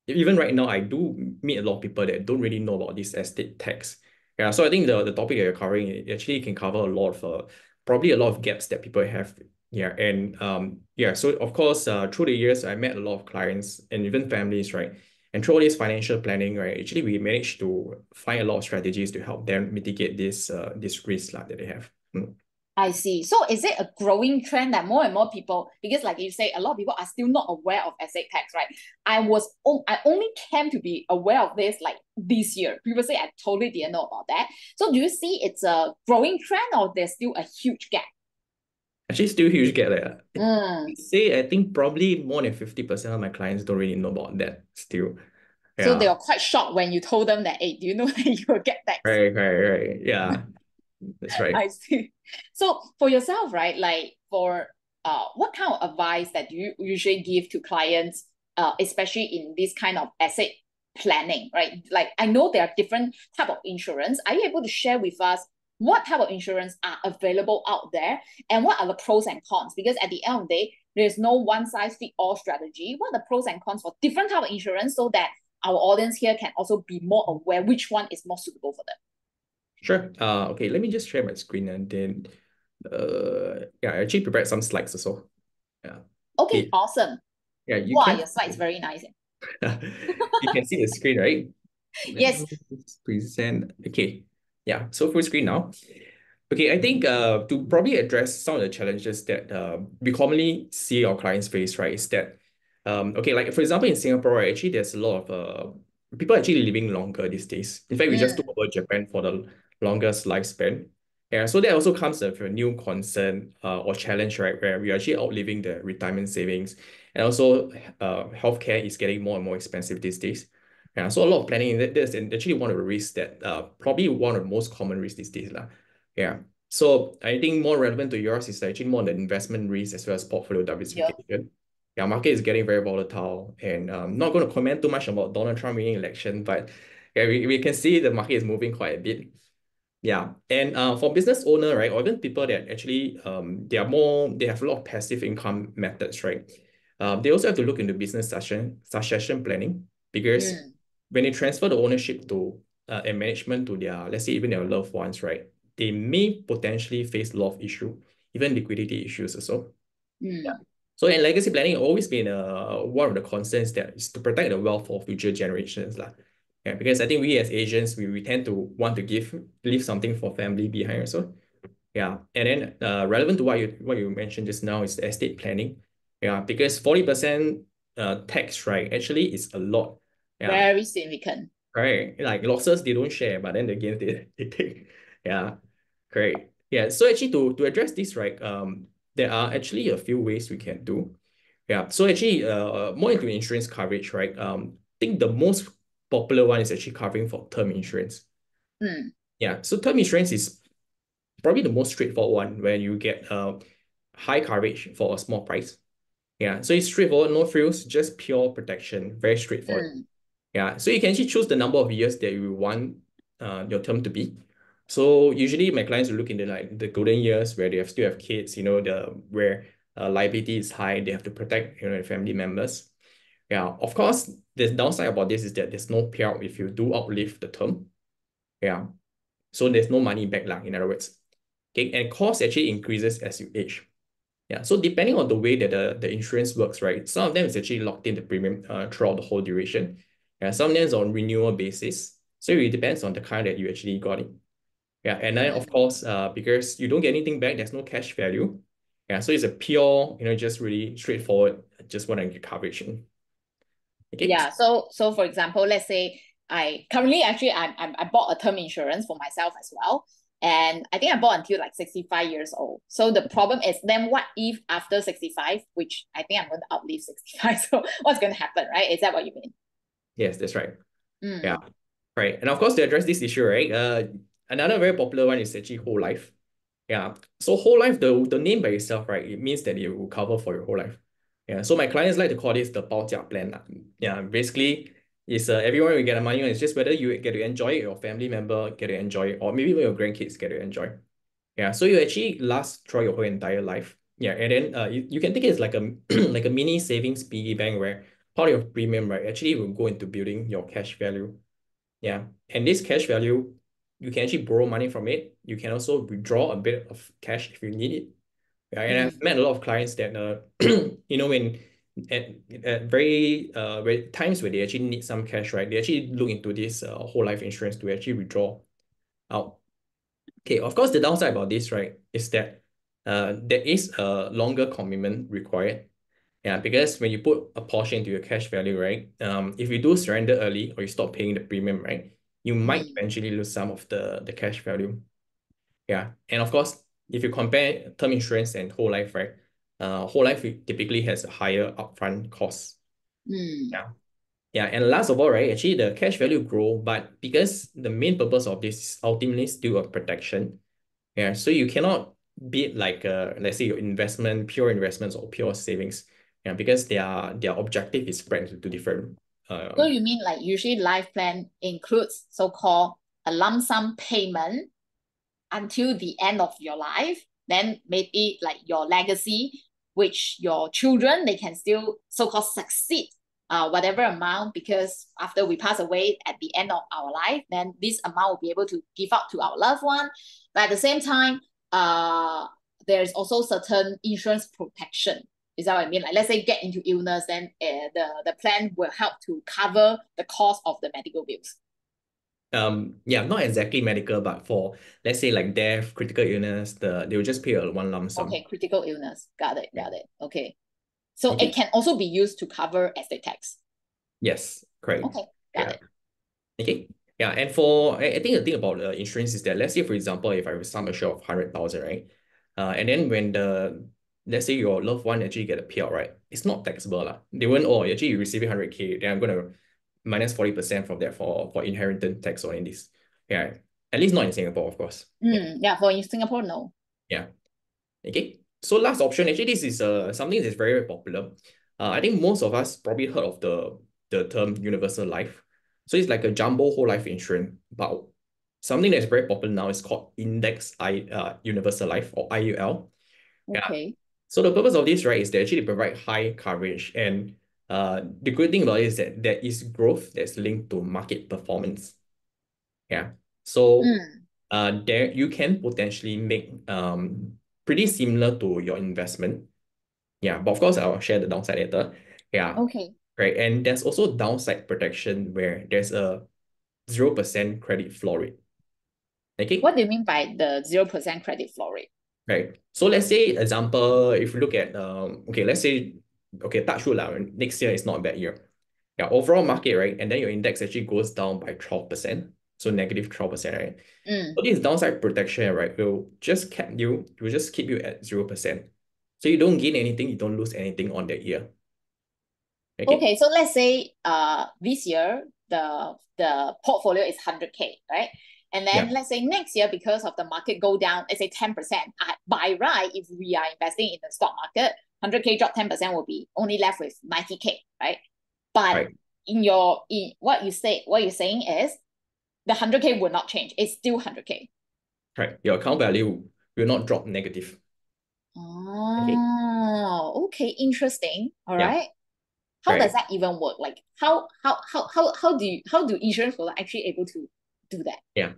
even right now, I do meet a lot of people that don't really know about this estate tax. Yeah, so I think the, the topic that you're covering actually can cover a lot of uh, probably a lot of gaps that people have. Yeah, and um yeah, so of course uh through the years I met a lot of clients and even families, right? And through all this financial planning, right, actually we managed to find a lot of strategies to help them mitigate this uh this risk lah, that they have. Mm. I see. So is it a growing trend that more and more people, because like you say, a lot of people are still not aware of estate tax, right? I was, I only came to be aware of this like this year. Previously, I totally didn't know about that. So do you see it's a growing trend or there's still a huge gap? Actually still huge gap there. Mm. Say I think probably more than 50% of my clients don't really know about that still. So they Yeah. were quite shocked when you told them that, hey, do you know that you will get that? Right, right, right. Yeah, that's right. I see. So for yourself, right, like for uh, what kind of advice that you usually give to clients, uh, especially in this kind of asset planning, right? Like I know there are different type of insurance. Are you able to share with us what type of insurance are available out there and what are the pros and cons? Because at the end of the day, there's no one size fit all strategy. What are the pros and cons for different type of insurance so that our audience here can also be more aware which one is more suitable for them? Sure. Uh, okay, let me just share my screen and then uh yeah, I actually prepared some slides also. Yeah. Okay, awesome. Yeah, you Wow, can your slide's very nice. you can see the screen, right? Yes. present. Okay. Yeah, so full screen now. Okay, I think uh to probably address some of the challenges that uh we commonly see our clients face, right, is that um okay, like for example in Singapore, right, actually there's a lot of uh people actually living longer these days. In fact, we just took over Japan for the longest lifespan. Yeah, so that also comes with a new concern uh, or challenge, right, where we are actually outliving the retirement savings. And also uh healthcare is getting more and more expensive these days. Yeah, so a lot of planning that that's actually one of the risks that uh probably one of the most common risks these days. lah. Yeah. So I think more relevant to yours is actually more on the investment risk as well as portfolio yeah. diversification. Yeah, market is getting very volatile, and um, not going to comment too much about Donald Trump winning election, but yeah, we, we can see the market is moving quite a bit. Yeah, and uh, for business owner, right, or even people that actually um they are more they have a lot of passive income methods, right? Um, they also have to look into business succession succession planning because Mm, when they transfer the ownership to uh, and management to their let's say even their loved ones, right? They may potentially face a lot of issue, even liquidity issues also. mm, So in legacy planning, always been uh, one of the concerns that is to protect the wealth of future generations. lah. Yeah, because I think we as Asians, we, we tend to want to give leave something for family behind also. Yeah. And then uh, relevant to what you what you mentioned just now is estate planning. Yeah, because 40% uh tax, right, actually is a lot. Yeah. very significant. Correct. Like losses they don't share, but then the gains they, they take. Yeah. Correct. Yeah. So actually to to address this, right, um, there are actually a few ways we can do. Yeah. So actually, uh, more into insurance coverage, right? Um, I think the most popular one is actually covering for term insurance. Mm, Yeah. So term insurance is probably the most straightforward one where you get uh high coverage for a small price. Yeah. So it's straightforward, no frills, just pure protection, very straightforward. mm, Yeah, so you can actually choose the number of years that you want uh, your term to be. So usually my clients will look into like the golden years where they have still have kids, you know, the where uh, liability is high, they have to protect, you know, family members. Yeah, of course, the downside about this is that there's no payout if you do outlive the term. Yeah. So there's no money back, lah, in other words. Okay, and cost actually increases as you age. Yeah, so depending on the way that the, the insurance works, right? Some of them is actually locked in the premium uh, throughout the whole duration. Yeah, some is on renewal basis. So it depends on the kind that you actually got it. Yeah, and then of course, uh, because you don't get anything back, there's no cash value. Yeah, so it's a pure, you know, just really straightforward, just want to get coverage. Okay. Yeah. So so for example, let's say I currently actually I I, I bought a term insurance for myself as well. And I think I bought until like 65 years old. So the problem is then what if after 65, which I think I'm going to outlive 65. So what's going to happen, right? Is that what you mean? Yes, that's right. Mm. Yeah. Right. And of course, to address this issue, right? Uh, another very popular one is actually whole life. Yeah. So whole life, the, the name by itself, right? It means that it will cover for your whole life. Yeah. So my clients like to call this the 包家 plan. Yeah. Basically, it's uh, everyone will get the money. It's just whether you get to enjoy it, your family member get to enjoy it, or maybe even your grandkids get to enjoy. Yeah. So you actually last throughout your whole entire life. Yeah. And then uh, you, you can think it's like a like a mini savings piggy bank where part of your premium, right, actually will go into building your cash value. Yeah. And this cash value, you can actually borrow money from it. You can also withdraw a bit of cash if you need it. Yeah, and I've met a lot of clients that uh, you know, when at, at very uh very times where they actually need some cash, right? They actually look into this uh, whole life insurance to actually withdraw out. Okay, of course, the downside about this, right, is that uh there is a longer commitment required. Yeah, because when you put a portion into your cash value, right, um, if you do surrender early or you stop paying the premium, right, you might mm. eventually lose some of the the cash value. Yeah, and of course, if you compare term insurance and whole life, right? Uh, whole life typically has a higher upfront cost. Mm. Yeah. Yeah. And last of all, right, actually the cash value grow, but because the main purpose of this is ultimately still a protection. Yeah. So you cannot be like uh, let's say your investment, pure investments or pure savings. Yeah, because their their objective is spread into different uh, so you mean like usually life plan includes so-called a lump sum payment until the end of your life, then maybe like your legacy, which your children, they can still so-called succeed uh, whatever amount because after we pass away at the end of our life, then this amount will be able to give up to our loved one. But at the same time, uh, there's also certain insurance protection. Is that what I mean? Like let's say get into illness, then uh, the, the plan will help to cover the cost of the medical bills. Um yeah not exactly medical but for let's say like death critical illness the they will just pay a one lump sum. Okay critical illness. Got it got it. Okay. So okay. it can also be used to cover estate tax. Yes correct. Okay got yeah. it okay. Yeah and for I, I think the thing about uh, insurance is that let's say for example if I sum a share of 100,000 right? Uh and then when the let's say your loved one actually get a payout right it's not taxable lah. they won't oh actually you receive 100k then I'm gonna minus 40% from that for, for inheritance tax or in this. Yeah. At least not in Singapore, of course. Mm, yeah, for in Singapore, no. Yeah. Okay. So last option, actually, this is uh something that's very, very popular. Uh, I think most of us probably heard of the, the term universal life. So it's like a jumbo whole life insurance, but something that's very popular now is called index I uh universal life or IUL. Okay. Yeah. So the purpose of this, right, is to actually provide high coverage and uh, the good thing about it is that there is growth that's linked to market performance. Yeah. So mm. uh, there you can potentially make um pretty similar to your investment. Yeah, but of course I'll share the downside later. Yeah. Okay. Right. And there's also downside protection where there's a 0% credit floor rate. Okay. What do you mean by the 0% credit floor rate? Right. So let's say example, if you look at um okay, let's say okay, touch wood lah, next year is not a bad year. Yeah, overall market, right? And then your index actually goes down by 12%. So negative 12%, right? Mm. So this downside protection, right, will just keep you, will just keep you at 0%. So you don't gain anything, you don't lose anything on that year. Okay, okay so let's say uh this year the the portfolio is 100k, right? And then yeah. let's say next year, because of the market go down, let's say 10%. By right, if we are investing in the stock market, 100k drop 10% will be only left with 90k, right? But right. in your in what you say, what you're saying is the 100k will not change. It's still 100k. Right. Your account value will not drop negative. Oh, okay, okay. interesting. All yeah. right. How Right. does that even work? Like how how how how how do you how do insurance product actually able to do that? Yeah.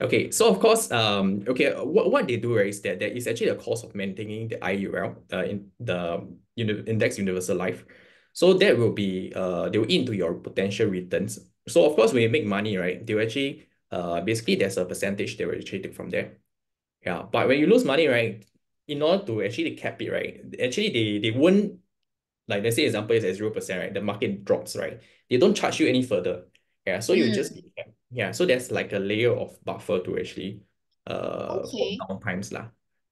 Okay, so of course, um, okay, what, what they do is that there is actually a cost of maintaining the IUL, uh, in the uni index universal life. So that will be uh they will into your potential returns. So of course, when you make money, right, they will actually uh basically there's a percentage they will actually take from there. Yeah, but when you lose money, right, in order to actually cap it, right, actually they they won't like let's say example is at zero percent, right? The market drops, right? They don't charge you any further. Yeah, so you just capped. Yeah. So there's like a layer of buffer to actually uh Okay. times lah.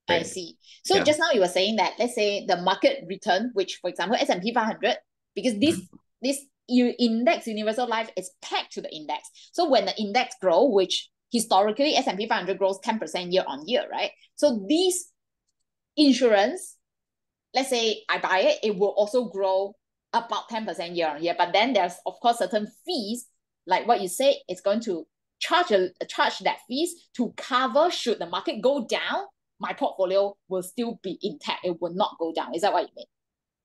I see. So Yeah. just now you were saying that let's say the market return, which for example S&P 500, because this this you index universal life is pegged to the index. So when the index grow, which historically S&P 500 grows 10% year on year, right? So these insurance, let's say I buy it, it will also grow about 10% year on year. But then there's of course certain fees, like what you say, it's going to charge a charge that fees to cover should the market go down, my portfolio will still be intact. It will not go down. Is that what you mean?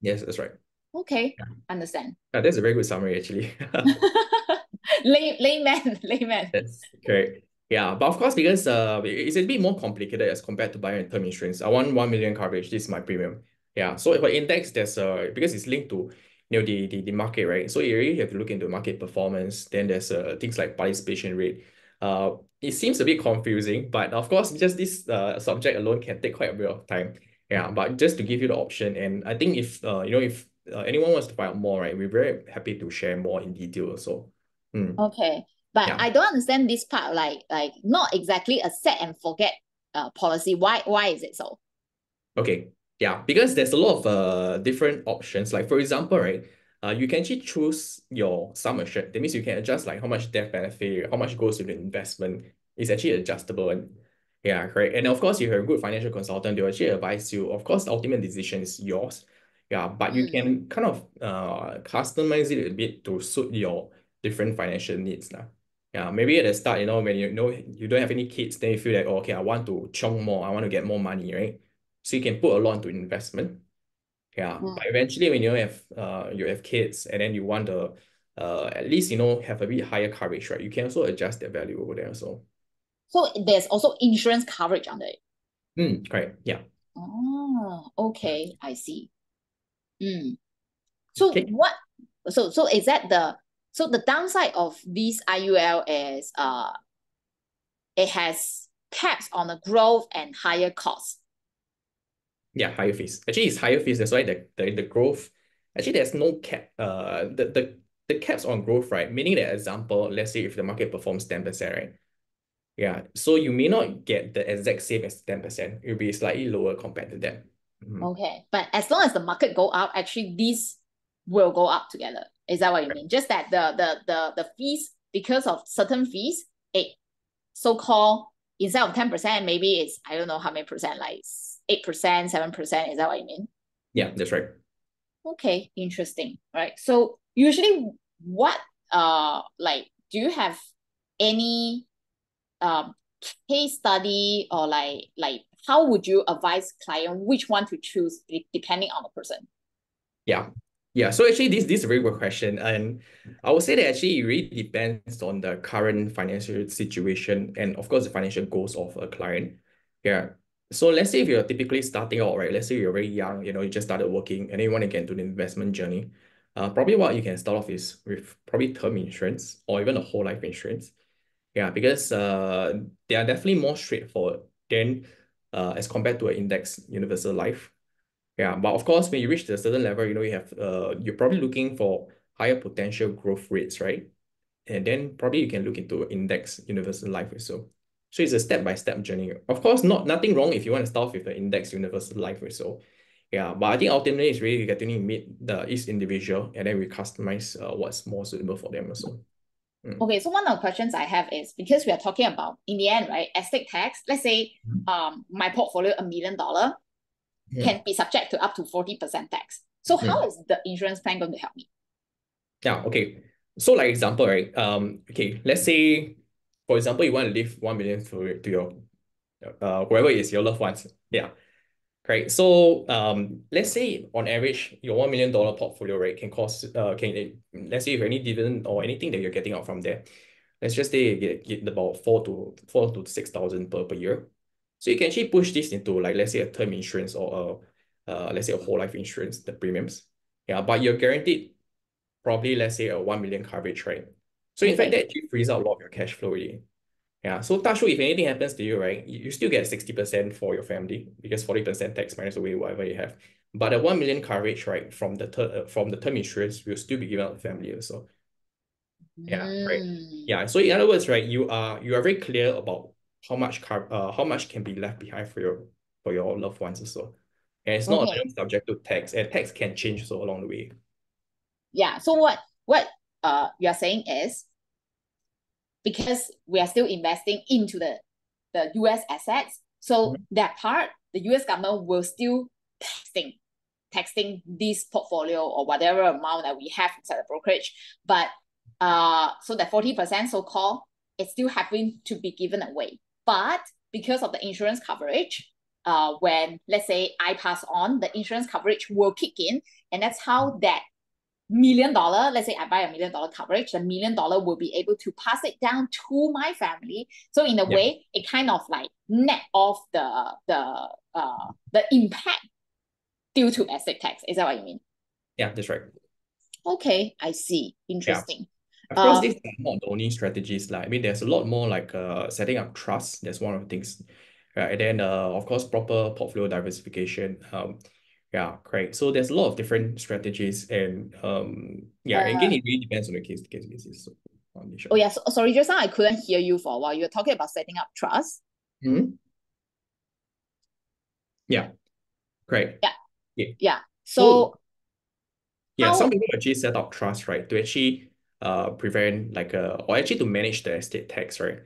Yes, that's right. Okay, Yeah. understand. Yeah, that's a very good summary actually. Lay, layman, layman. That's correct. Yeah, but of course, because uh, it's a bit more complicated as compared to buying a term insurance. I want one million coverage. This is my premium. Yeah. So for index, there's uh because it's linked to you know the the, the market, right? So you really have to look into market performance. Then there's uh things like participation rate. Uh, it seems a bit confusing, but of course, just this uh subject alone can take quite a bit of time. Yeah, but just to give you the option, and I think if uh you know if uh, anyone wants to find out more, right, we're very happy to share more in detail also. Mm. Okay. But Yeah. I don't understand this part, like like not exactly a set and forget uh policy. Why why is it so? Okay, yeah, because there's a lot of uh different options. Like for example, right, uh, you can actually choose your sum assured. That means you can adjust like how much death benefit, how much goes to the investment. It's actually adjustable and yeah, correct. And of course, if you're a good financial consultant, they'll actually advise you. Of course, the ultimate decision is yours. Yeah, but you Mm. can kind of uh customize it a bit to suit your different financial needs now. Yeah, maybe at the start, you know, when you know you don't have any kids, then you feel like, oh, okay, I want to chong more, I want to get more money, right? So you can put a lot into investment. Yeah. Mm. But eventually when you have uh you have kids and then you want to uh at least you know have a bit higher coverage, right? You can also adjust the value over there. So So there's also insurance coverage under it. mm, correct. Yeah. Oh, okay, I see. Mm. So Okay. what so so is that the so the downside of this IUL is uh it has caps on the growth and higher costs. Yeah, higher fees. Actually, it's higher fees. That's why the, the, the growth, actually, there's no cap. Uh, the, the, the caps on growth, right? Meaning that example, let's say if the market performs 10%, right? Yeah, so you may not get the exact same as 10%. It'll be slightly lower compared to that. Mhm. Okay. But as long as the market go up, actually these will go up together. Is that what you mean? Just that the the the the fees, because of certain fees, it so-called instead of 10%, maybe it's I don't know how many percent, like 8%, 7%. Is that what you mean? Yeah, that's right. Okay, interesting. Right. So usually what uh like do you have any um case study or like like how would you advise client which one to choose depending on the person? Yeah. Yeah. So actually this this is a very good question. And I would say that actually it really depends on the current financial situation and of course the financial goals of a client. Yeah. So let's say if you're typically starting out, right? Let's say you're very young, you know, you just started working and then you want to get into the investment journey. Uh, probably what you can start off is with probably term insurance or even a whole life insurance. Yeah, because uh they are definitely more straightforward than uh as compared to an index universal life. Yeah, but of course, when you reach a certain level, you know, you have uh you're probably looking for higher potential growth rates, right? And then probably you can look into index universal life also. So it's a step-by-step journey. Of course, not nothing wrong if you want to start with the index universal life also. Yeah, but I think ultimately it's really getting to meet the each individual and then we customize uh, what's more suitable for them also. Okay, so one of the questions I have is because we are talking about in the end, right, estate tax, let's say Mhm. um my portfolio a million dollar can be subject to up to 40% tax. So Mhm. how is the insurance plan going to help me? Yeah, okay. So like example, right? Um, okay, let's say, for example, you want to leave one million to to your uh whoever is your loved ones. Yeah. Right. So um, let's say on average, your $1 million portfolio rate can cost, uh, can let's say if any dividend or anything that you're getting out from there, let's just say get, get about four to four to 6,000 per, per year. So you can actually push this into like, let's say a term insurance or a, uh, let's say a whole life insurance, the premiums. Yeah, but you're guaranteed probably, let's say a 1 million coverage, right? So in fact, that actually frees out a lot of your cash flow already. Yeah, so Tashu, if anything happens to you, right, you, still get 60% for your family because 40% tax minus away whatever you have. But the 1 million coverage, right, from the ter- uh, from the term insurance will still be given out to family also. Yeah, mm. right. Yeah. So in other words, right, you are you are very clear about how much car uh how much can be left behind for your for your loved ones also. And it's not okay. subject to tax, and tax can change so along the way. Yeah. So what what uh you're saying is because we are still investing into the, the US assets. So mm-hmm. that part, the US government will still taxing, taxing this portfolio or whatever amount that we have inside the brokerage. But uh, so that 40% so-called is still having to be given away. But because of the insurance coverage, uh, when let's say I pass on, the insurance coverage will kick in, and that's how that million dollar, let's say I buy a million dollar coverage, the million dollar will be able to pass it down to my family. So in a yep. way, it kind of like net off the the uh the impact due to estate tax. Is that what you mean? Yeah, that's right. Okay, I see. Interesting. Yeah. Of course, uh, these are not the only strategies. Like I mean, there's a lot more like uh setting up trust. That's one of the things. Right. And then uh of course proper portfolio diversification. Um yeah, correct. So there's a lot of different strategies and um yeah, uh, again it really depends on the case to case basis. So, oh yeah, so, sorry, just now I couldn't hear you for a while. You were talking about setting up trust. Hmm. Yeah. Great. Yeah. Yeah. Yeah. So yeah, how... some people actually set up trust, right, to actually uh prevent like uh or actually to manage the estate tax, right?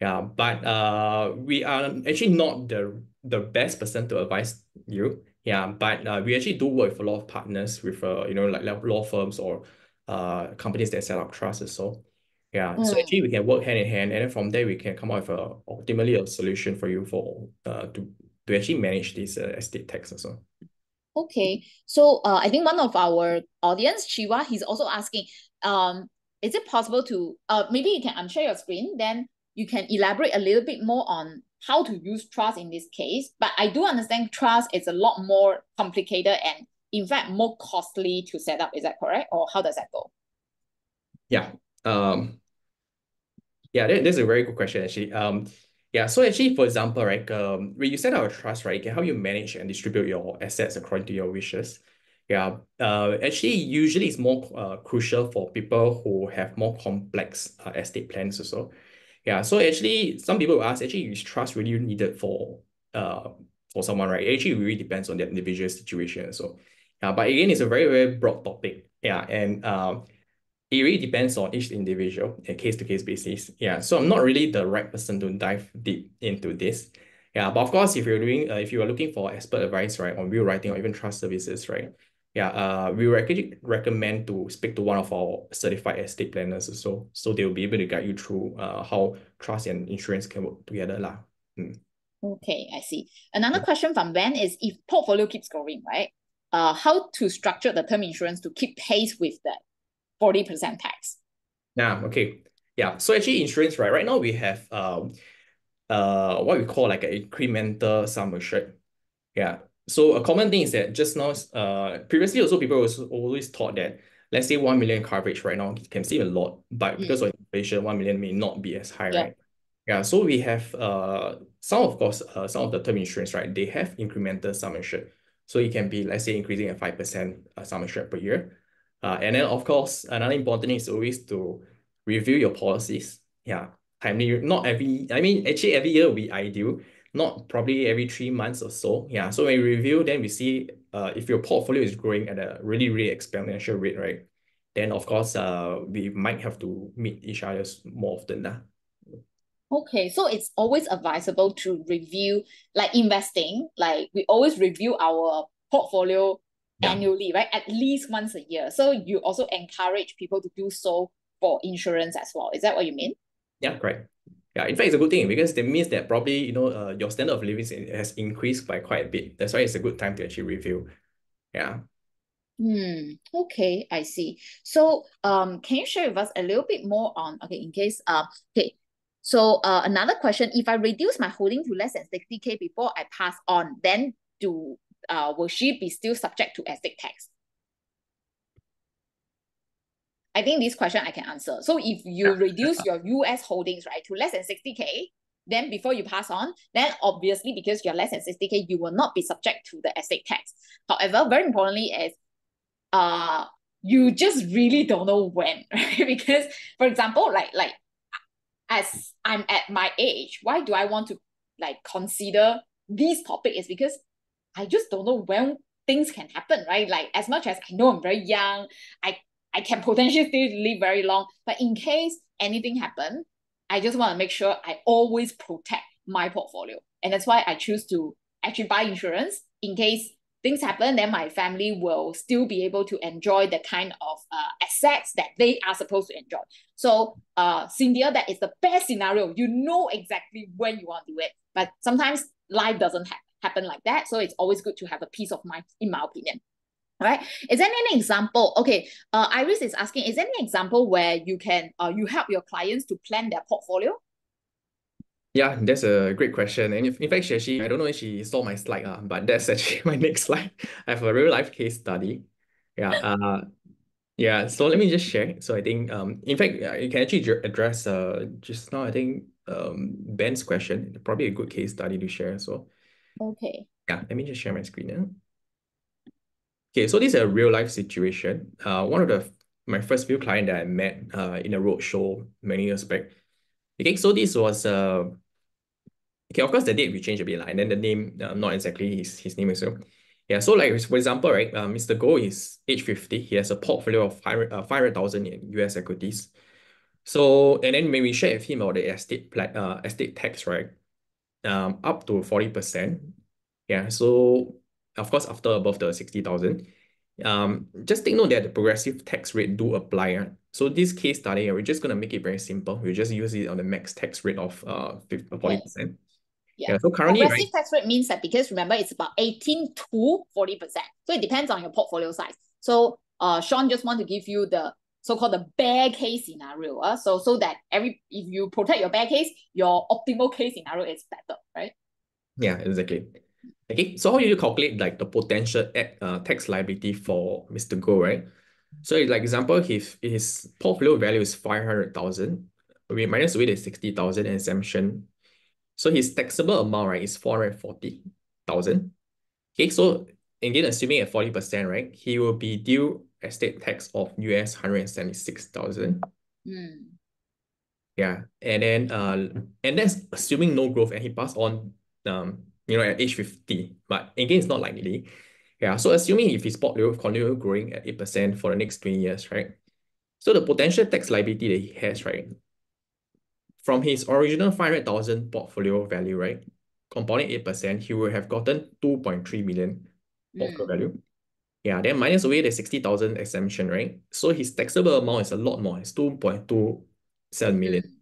Yeah, but uh we are actually not the the best person to advise you yeah, but uh, we actually do work with a lot of partners with uh, you know, like, law firms or uh companies that set up trusts. So yeah, mm. so actually we can work hand in hand, and then from there we can come up with a ultimately a solution for you for uh to to actually manage this uh, estate tax also. Okay, so uh, I think one of our audience, Shiva, he's also asking, um, is it possible to uh maybe you can unshare your screen, then you can elaborate a little bit more on how to use trust in this case. But I do understand trust is a lot more complicated and in fact more costly to set up. Is that correct? Or how does that go? Yeah. Um yeah, that, that's a very good question actually. Um yeah, so actually, for example, right, um, when you set up a trust, right, it can help you manage and distribute your assets according to your wishes. Yeah, uh, actually, usually it's more uh, crucial for people who have more complex uh, estate plans also. Yeah, so actually, some people will ask, actually, is trust really needed for uh for someone, right? Actually really depends on the individual situation. So, yeah, but again, it's a very, very broad topic. Yeah, and um, it really depends on each individual, a case-to-case basis. Yeah, so I'm not really the right person to dive deep into this. Yeah, but of course, if you're doing, uh, if you are looking for expert advice, right, on will writing or even trust services, right, yeah, uh, we actually recommend to speak to one of our certified estate planners so they will be able to guide you through uh how trust and insurance can work together lah. Mm. Okay, I see. Another yeah. question from Ben is if portfolio keeps growing, right? Uh, how to structure the term insurance to keep pace with that 40% tax? Yeah, okay. Yeah, so actually insurance, right? Right now we have um uh what we call like an incremental sum assured. Yeah, so a common thing is that just now, uh, previously also people was always thought that let's say 1 million coverage right now can seem a lot, but because mm. of inflation, 1 million may not be as high, yeah. right? Yeah, so we have uh some of course uh some of the term insurance, right? They have incremental sum assured. So it can be, let's say, increasing at 5% uh, sum assured per year. Uh, and then of course, another important thing is always to review your policies. Yeah, timely, not every, I mean, actually every year will be ideal, not probably every three months or so. Yeah. So when we review, then we see uh, if your portfolio is growing at a really, really exponential rate, right? Then of course, uh, we might have to meet each other more often. Nah. Okay, so it's always advisable to review, like investing, like we always review our portfolio yeah. annually, right? At least once a year. So you also encourage people to do so for insurance as well. Is that what you mean? Yeah, great. Yeah, in fact, it's a good thing because it means that probably, you know, uh, your standard of living has increased by quite a bit. That's why it's a good time to actually review. Yeah. Hmm. Okay, I see. So, um, can you share with us a little bit more on, okay, in case, uh, okay, so uh, another question, if I reduce my holding to less than 60K before I pass on, then do, uh, will she be still subject to estate tax? I think this question I can answer. So if you reduce your US holdings, right, to less than 60K, then before you pass on, then obviously because you're less than 60K, you will not be subject to the estate tax. However, very importantly is uh you just really don't know when, right? because for example, like like as I'm at my age, why do I want to like consider this topic is because I just don't know when things can happen, right? Like as much as I know I'm very young, I I can potentially still live very long. But in case anything happen, I just want to make sure I always protect my portfolio. And that's why I choose to actually buy insurance in case things happen, then my family will still be able to enjoy the kind of uh, assets that they are supposed to enjoy. So, uh, Cynthia, that is the best scenario. You know exactly when you want to do it, but sometimes life doesn't ha- happen like that. So it's always good to have a peace of mind, in my opinion. All right. Is there any example? Okay. Uh, Iris is asking, is there any example where you can uh, you help your clients to plan their portfolio? Yeah, that's a great question. And in fact, she actually, I don't know if she saw my slide, uh, but that's actually my next slide. I have a real life case study. Yeah. Uh, yeah. So let me just share. So I think, um, in fact, you can actually address uh just now. I think um Ben's question probably a good case study to share. So okay. Yeah. Let me just share my screen now. Okay, so this is a real life situation. Uh, one of the my first few client that I met uh in a roadshow many years back. Okay, so this was uh okay, of course the date we changed a bit, like, and then the name uh, not exactly his his name as well. Yeah, so like for example, right, uh, Mr. Goh is age 50. He has a portfolio of 500, uh, 500,000 in US equities. So, and then when we share with him about the estate plat, uh, estate tax, right, um, up to 40%. Yeah, so of course, after above the 60,000. Um, just take note that the progressive tax rate do apply. Uh. So this case study, we're just going to make it very simple. We just use it on the max tax rate of uh 50, 40%. Yeah. yeah. So currently, progressive right, tax rate means that because remember it's about 18 to 40%. So it depends on your portfolio size. So uh Sean just want to give you the so-called the bear case scenario. Uh, so so that every if you protect your bear case, your optimal case scenario is better, right? Yeah, exactly. Okay, so how do you calculate like the potential uh, tax liability for Mr. Goh, right? So like example, his his portfolio value is 500,000. We minus away the 60,000 exemption. So his taxable amount, right, is 440,000. Okay, so again, assuming at 40%, right, he will be due estate tax of US 176,000. Mm. Yeah, and then uh, and that's assuming no growth and he passed on um you know, at age 50. But again, it's not likely. Yeah, so assuming if his portfolio continue growing at 8% for the next 20 years, right? So the potential tax liability that he has, right? From his original 500,000 portfolio value, right? Compounding 8%, he will have gotten 2.3 million portfolio mm. value. Yeah, then minus away the 60,000 exemption, right? So his taxable amount is a lot more. It's 2.27 million.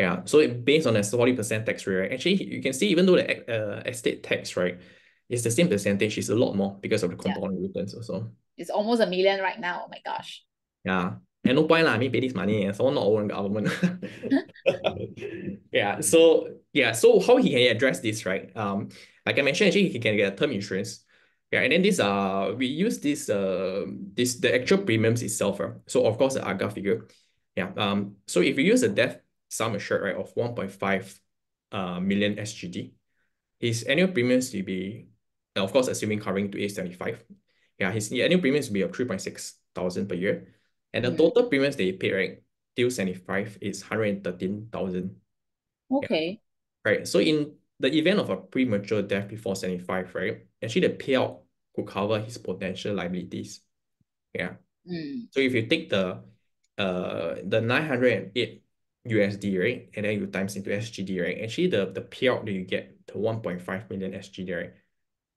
Yeah, so it, based on a 40% tax rate, right? Actually, you can see even though the uh, estate tax, right, is the same percentage, it's a lot more because of the compound yeah. returns also. It's almost a million right now. Oh my gosh. Yeah. And no point, lah. I mean, pay this money, so not own government. yeah. So yeah. So how he can address this, right? Um, like I mentioned, actually he can get a term insurance. Yeah, and then this uh we use this uh this the actual premiums itself. Uh, so of course the AGA figure. Yeah. Um. So if you use a death sum assured, right, of 1.5 uh, million SGD. His annual premiums will be, of course, assuming covering to age 75. Yeah, his annual premiums will be of 3.6 thousand per year. And the mm. total premiums they pay, right, till 75 is 113,000. Okay. Yeah. Right. So in the event of a premature death before 75, right, actually the payout could cover his potential liabilities. Yeah. Mm. So if you take the uh the 908 USD, right? And then you times into SGD, right? Actually, the, the payout that you get to 1.5 million SGD, right?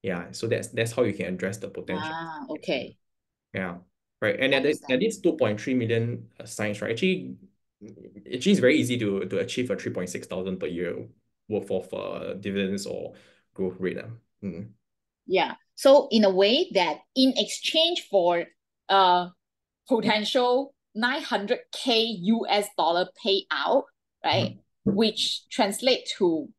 Yeah, so that's that's how you can address the potential. Ah, okay. Yeah, right. And at this, at this 2.3 million uh, signs, right? Actually, actually it's very easy to to achieve a 3.6 thousand per year worth of uh, dividends or growth rate. Uh. Mm. Yeah. So in a way that in exchange for uh potential 900k US dollar payout, right? Mm. Which translate to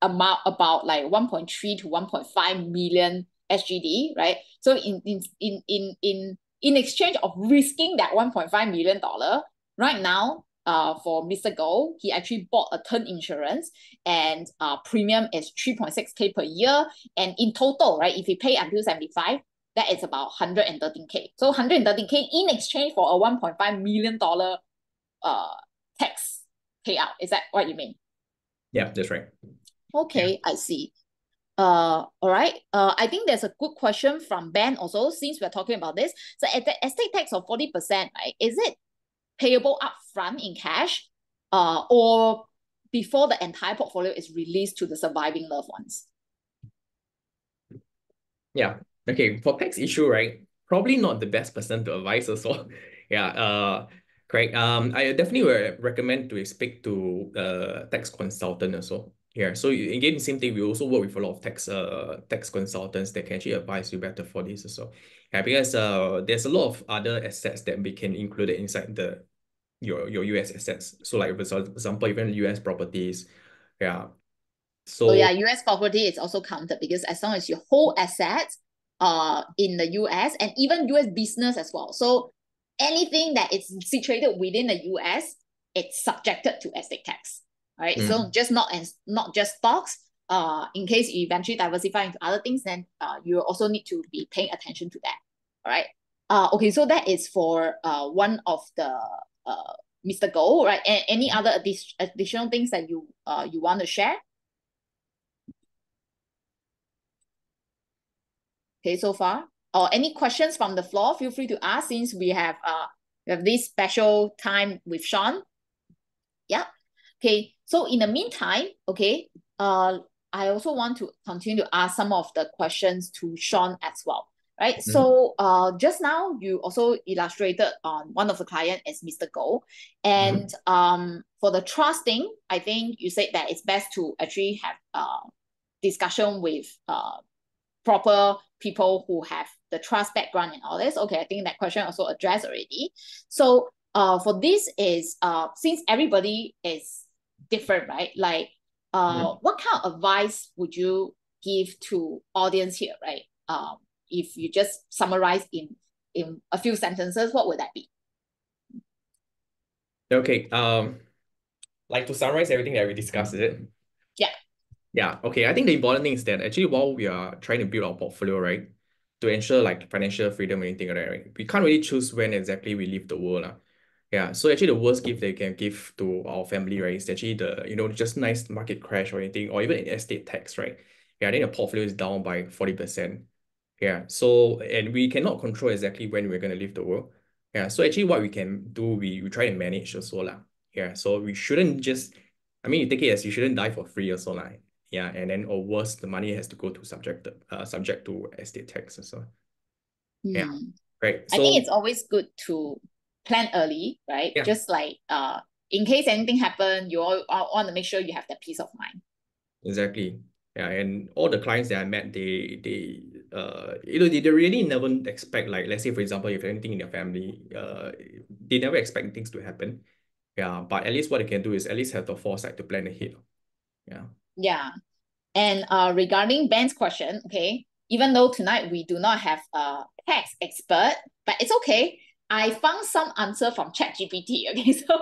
amount about like 1.3 to 1.5 million SGD, right? So in in in in in in exchange of risking that 1.5 million dollar, right now, uh, for Mr. Goh, he actually bought a term insurance and uh, premium is 3.6k per year. And in total, right, if he pay until 75, that is about 113k. So 113k in exchange for a 1.5 million dollar uh tax payout. Is that what you mean? Yeah, that's right. Okay, yeah. I see. Uh, all right. Uh, I think there's a good question from Ben also, since we're talking about this. So at the estate tax of 40%, right, is it payable upfront in cash uh, or before the entire portfolio is released to the surviving loved ones? Yeah. Okay. For tax issue, right? Probably not the best person to advise us well. yeah. Uh, correct. Um, I definitely recommend to speak to a tax consultant also. Yeah, so again, same thing. We also work with a lot of tax uh tax consultants that can actually advise you better for this well. Yeah, because uh there's a lot of other assets that we can include inside the your your US assets. So like for example, even US properties. Yeah. So oh, yeah, US property is also counted because as long as you hold assets uh in the US and even US business as well. So anything that is situated within the US, it's subjected to estate tax right? Mm. So just not and not just stocks. Uh, in case you eventually diversify into other things, then uh, you also need to be paying attention to that. All right. Uh, okay, so that is for uh one of the uh Mr. Goh, right? And any other addi- additional things that you uh you want to share? Okay, so far. Or any questions from the floor? Feel free to ask since we have uh we have this special time with Sean. Yeah. Okay, so in the meantime, okay, uh, I also want to continue to ask some of the questions to Sean as well, right? Mm-hmm. So uh, just now you also illustrated on one of the client as Mr. Goh. and mm-hmm. um, for the trusting, I think you said that it's best to actually have uh discussion with uh proper people who have the trust background and all this. Okay, I think that question also addressed already. So uh, for this is uh, since everybody is different, right? Like, uh, yeah. what kind of advice would you give to audience here, right? Um, if you just summarize in in a few sentences, what would that be? Okay. Um, like to summarize everything that we discussed, is it? Yeah. Okay. I think the important thing is that actually while we are trying to build our portfolio, right, to ensure like financial freedom or anything like that, right, we can't really choose when exactly we leave the world. Uh. Yeah, so actually the worst gift they can give to our family, right, is actually the, you know, just nice market crash or anything, or even an estate tax, right? Yeah, I think the portfolio is down by 40%. Yeah, so, and we cannot control exactly when we're going to leave the world. Yeah, so actually what we can do, we, we try and manage also lah. Yeah, so we shouldn't just, I mean, you take it as you shouldn't die for free also lah. Yeah, and then or worse, the money has to go to subject, uh, subject to estate tax also. Yeah, hmm. right. So, I think it's always good to plan early, right? Yeah. Just like uh, in case anything happen, you all, all want to make sure you have that peace of mind. Exactly. Yeah, and all the clients that I met, they they uh you know they, they really never expect like let's say for example if anything in their family uh they never expect things to happen. Yeah, but at least what they can do is at least have the foresight to plan ahead. Yeah. Yeah. And uh regarding Ben's question, okay, even though tonight we do not have a tax expert, but it's okay. I found some answer from ChatGPT. Okay, so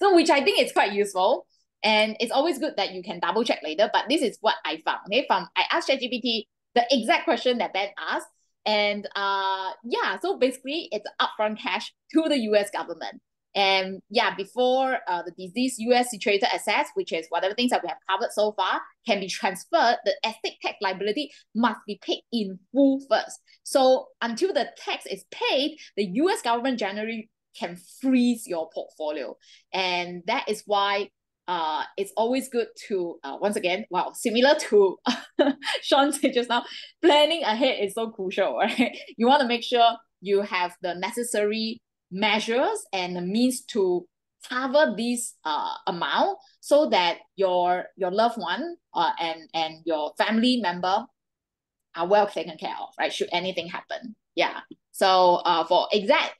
so which I think is quite useful. And it's always good that you can double check later. But this is what I found. Okay, from I asked ChatGPT the exact question that Ben asked. And uh yeah, so basically it's upfront cash to the US government. And yeah, before uh, the disease US situated assets, which is whatever things that we have covered so far, can be transferred, the estate tax liability must be paid in full first. So until the tax is paid, the US government generally can freeze your portfolio. And that is why uh, it's always good to, uh, once again, wow, similar to Sean said just now, planning ahead is so crucial, right? You want to make sure you have the necessary measures and the means to cover this uh amount so that your your loved one uh, and and your family member are well taken care of, right? Should anything happen. Yeah. So uh for exact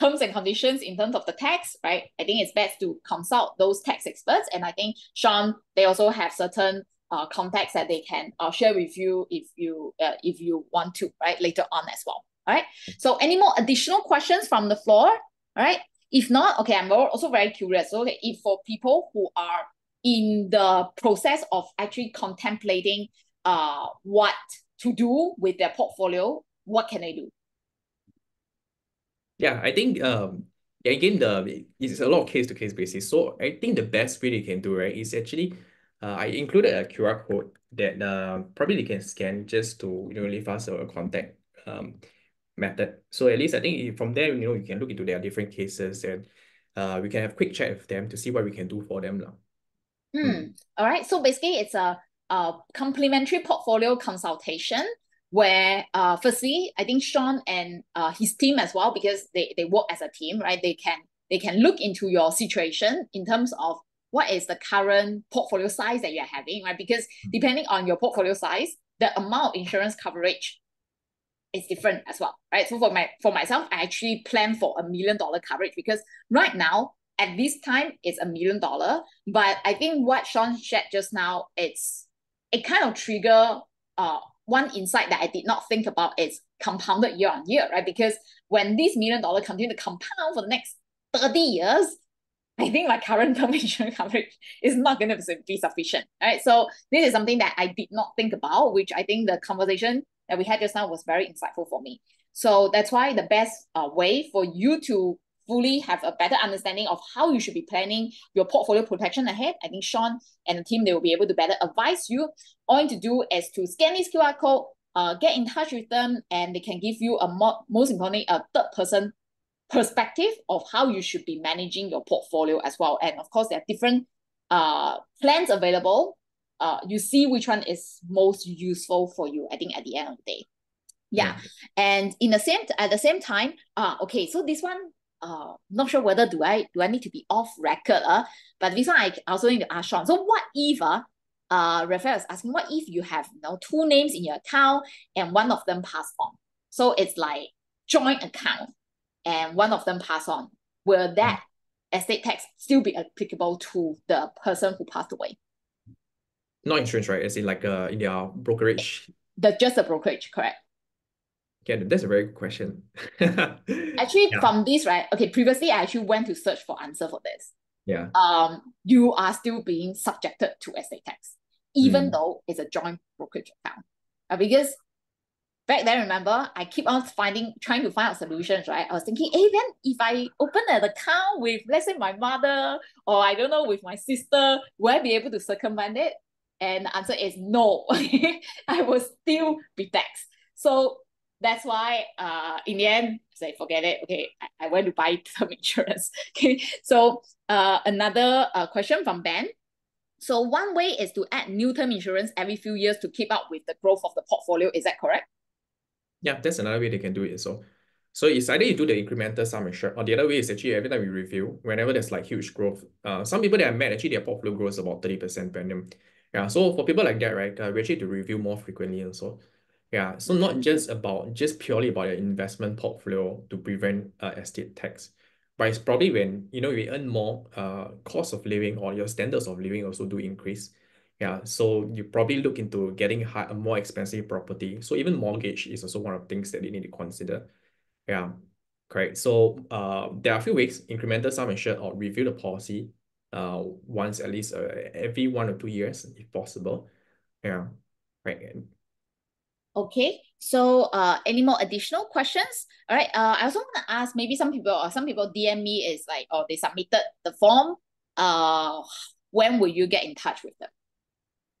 terms and conditions in terms of the tax, right? I think it's best to consult those tax experts. And I think Sean, they also have certain uh, contacts that they can uh, share with you if you uh, if you want to, right? Later on as well. All right. So any more additional questions from the floor? All right. If not, okay, I'm also very curious. Okay, if for people who are in the process of actually contemplating uh what to do with their portfolio, what can they do? Yeah, I think um again the it's a lot of case to case basis. So I think the best way you can do right is actually uh, I included a QR code that uh, probably they can scan just to you know leave us a contact um method. So at least I think from there, you know, you can look into their different cases and uh, we can have quick chat with them to see what we can do for them. Lah. Hmm. Mm. All right. So basically, it's a, a complementary portfolio consultation where uh, firstly, I think Sean and uh, his team as well, because they, they work as a team, right? They can they can look into your situation in terms of what is the current portfolio size that you're having, right? Because hmm. depending on your portfolio size, the amount of insurance coverage is different as well, right? So for my for myself, I actually plan for a million dollar coverage because right now at this time it's a million dollar. But I think what Sean shared just now, it's it kind of trigger uh one insight that I did not think about is compounded year on year, right? Because when this million dollar continue to compound for the next 30 years, I think my current term insurance coverage is not going to be sufficient, right? So this is something that I did not think about, which I think the conversation that we had just now was very insightful for me. So that's why the best uh, way for you to fully have a better understanding of how you should be planning your portfolio protection ahead, I think Sean and the team, they will be able to better advise you. All you need to do is to scan this QR code, uh, get in touch with them, and they can give you a more, most importantly, a third person perspective of how you should be managing your portfolio as well. And of course, there are different uh, plans available uh, you see which one is most useful for you, I think, at the end of the day. Yeah. And in the same at the same time, uh, okay, so this one, uh, not sure whether do I do I need to be off record, uh, but this one I also need to ask Sean. So what if uh, uh Raphael is asking, what if you have you know two names in your account and one of them passed on? So it's like joint account and one of them pass on. Will that mm. estate tax still be applicable to the person who passed away? Not insurance, right? As in like uh in their brokerage. The just the brokerage, correct? Yeah, that's a very good question. actually, yeah. from this, right? Okay, previously I actually went to search for answer for this. Yeah. Um, you are still being subjected to estate tax, even mm. though it's a joint brokerage account. Uh, because back then, remember, I keep on finding, trying to find out solutions, right? I was thinking, hey, then if I open an account with, let's say, my mother, or I don't know, with my sister, will I be able to circumvent it? And the answer is no. I will still be taxed. So that's why uh in the end I say forget it. Okay I, I went to buy term insurance. Okay so uh another uh, question from Ben. So one way is to add new term insurance every few years to keep up with the growth of the portfolio. Is that correct? Yeah that's another way they can do it so so it's either you do the incremental sum assured or the other way is actually every time we review whenever there's like huge growth uh some people that I met actually their portfolio grows about 30% per annum yeah, so for people like that, right, uh, we actually to review more frequently and so. Yeah, so not just about just purely about your investment portfolio to prevent uh, estate tax, but it's probably when you know you earn more, uh, cost of living or your standards of living also do increase. Yeah, so you probably look into getting high, a more expensive property. So even mortgage is also one of the things that you need to consider. Yeah, correct. So uh, there are a few ways: incremental sum assured or review the policy uh, once at least uh, every one or two years if possible. Yeah, right. Okay, so uh, any more additional questions? All right, uh, I also want to ask maybe some people or some people DM me is like, oh, they submitted the form. Uh, when will you get in touch with them?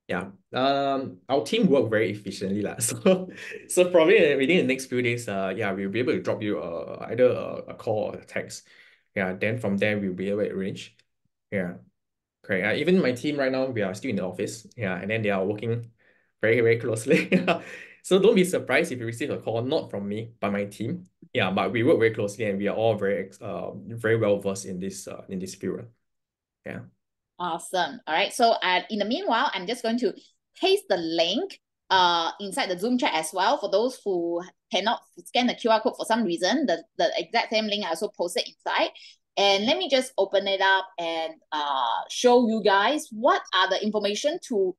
Yeah, um, our team work very efficiently lah. So, so probably within the next few days, uh, yeah, we'll be able to drop you uh, either a, a call or a text. Yeah, then from there we'll be able to arrange. Yeah, correct. Uh, even my team right now, we are still in the office. Yeah, and then they are working very, very closely. So don't be surprised if you receive a call not from me, but my team. Yeah, but we work very closely and we are all very uh very well versed in this uh in this field. Yeah. Awesome. All right. So uh, in the meanwhile, I'm just going to paste the link uh inside the Zoom chat as well for those who cannot scan the QR code for some reason. The, the exact same link I also posted inside. And let me just open it up and uh show you guys what are the information to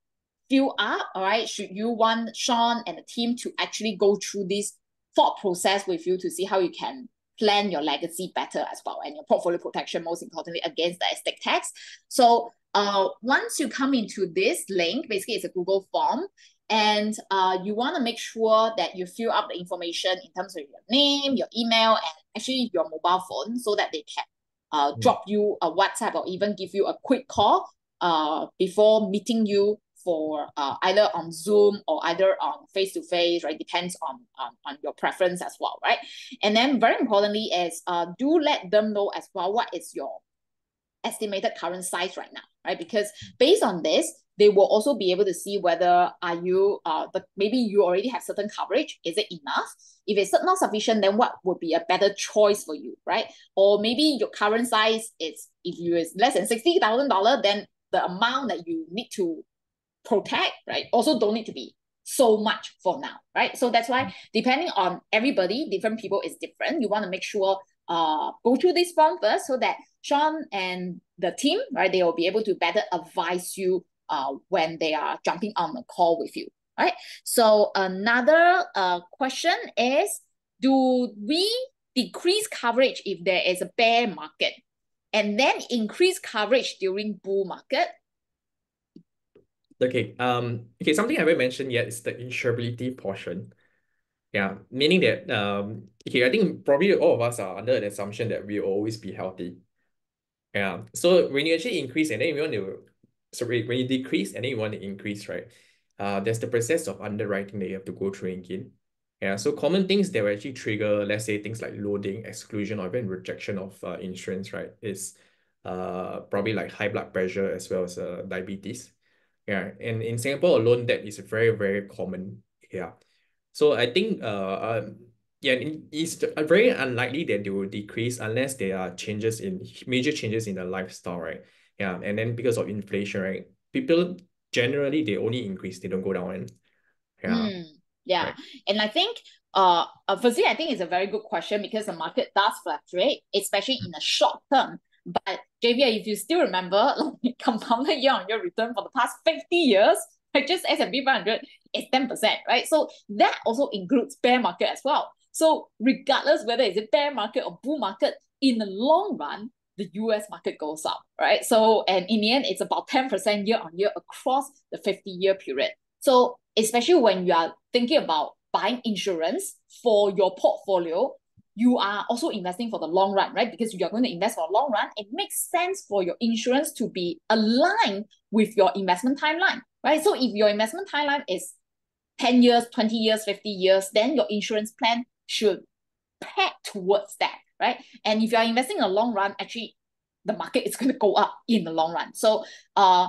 fill up. All right. Should you want Sean and the team to actually go through this thought process with you to see how you can plan your legacy better as well and your portfolio protection most importantly against the estate tax so uh, once you come into this link basically it's a google form and uh, you want to make sure that you fill up the information in terms of your name your email and actually your mobile phone so that they can uh, mm. drop you a whatsapp or even give you a quick call uh, before meeting you for uh, either on Zoom or either on face to face, right? Depends on, on on your preference as well, right? And then very importantly is uh, do let them know as well what is your estimated current size right now, right? Because based on this, they will also be able to see whether are you uh the maybe you already have certain coverage. Is it enough? If it's not sufficient, then what would be a better choice for you, right? Or maybe your current size is if you is less than sixty thousand dollar, then the amount that you need to protect, right, also don't need to be so much for now, right? So that's why depending on everybody, different people is different. You want to make sure uh go through this form first so that Sean and the team, right, they will be able to better advise you uh when they are jumping on the call with you. Right. So another uh question is do we decrease coverage if there is a bear market and then increase coverage during bull market? Okay. Um. Okay. Something I haven't mentioned yet is the insurability portion. Yeah, meaning that um. Okay, I think probably all of us are under the assumption that we will always be healthy. Yeah. So when you actually increase and then you want to, sorry, when you decrease and then you want to increase, right? Uh, there's the process of underwriting that you have to go through again. Yeah. So common things that will actually trigger, let's say things like loading, exclusion, or even rejection of uh, insurance, right? Is uh probably like high blood pressure as well as uh diabetes. Yeah, and in Singapore alone, that is very, very common. Yeah. So I think uh, um, yeah, it's very unlikely that they will decrease unless there are changes in major changes in the lifestyle, right? Yeah, and then because of inflation, right? People generally they only increase, they don't go down. Yeah, mm, yeah, right. and I think uh, uh, firstly, I think it's a very good question because the market does fluctuate, especially in the short term. But Javier, if you still remember, like compounded year on year return for the past 50 years, like just S&P 500 is 10%, right? So that also includes bear market as well. So regardless whether it's a bear market or bull market, in the long run, the US market goes up, right? So, and in the end, it's about 10% year on year across the 50 year period. So, especially when you are thinking about buying insurance for your portfolio, you are also investing for the long run, right? Because you are going to invest for a long run, it makes sense for your insurance to be aligned with your investment timeline, right? So if your investment timeline is 10 years, 20 years, 50 years, then your insurance plan should peg towards that, right? And if you are investing in a long run, actually the market is going to go up in the long run. So uh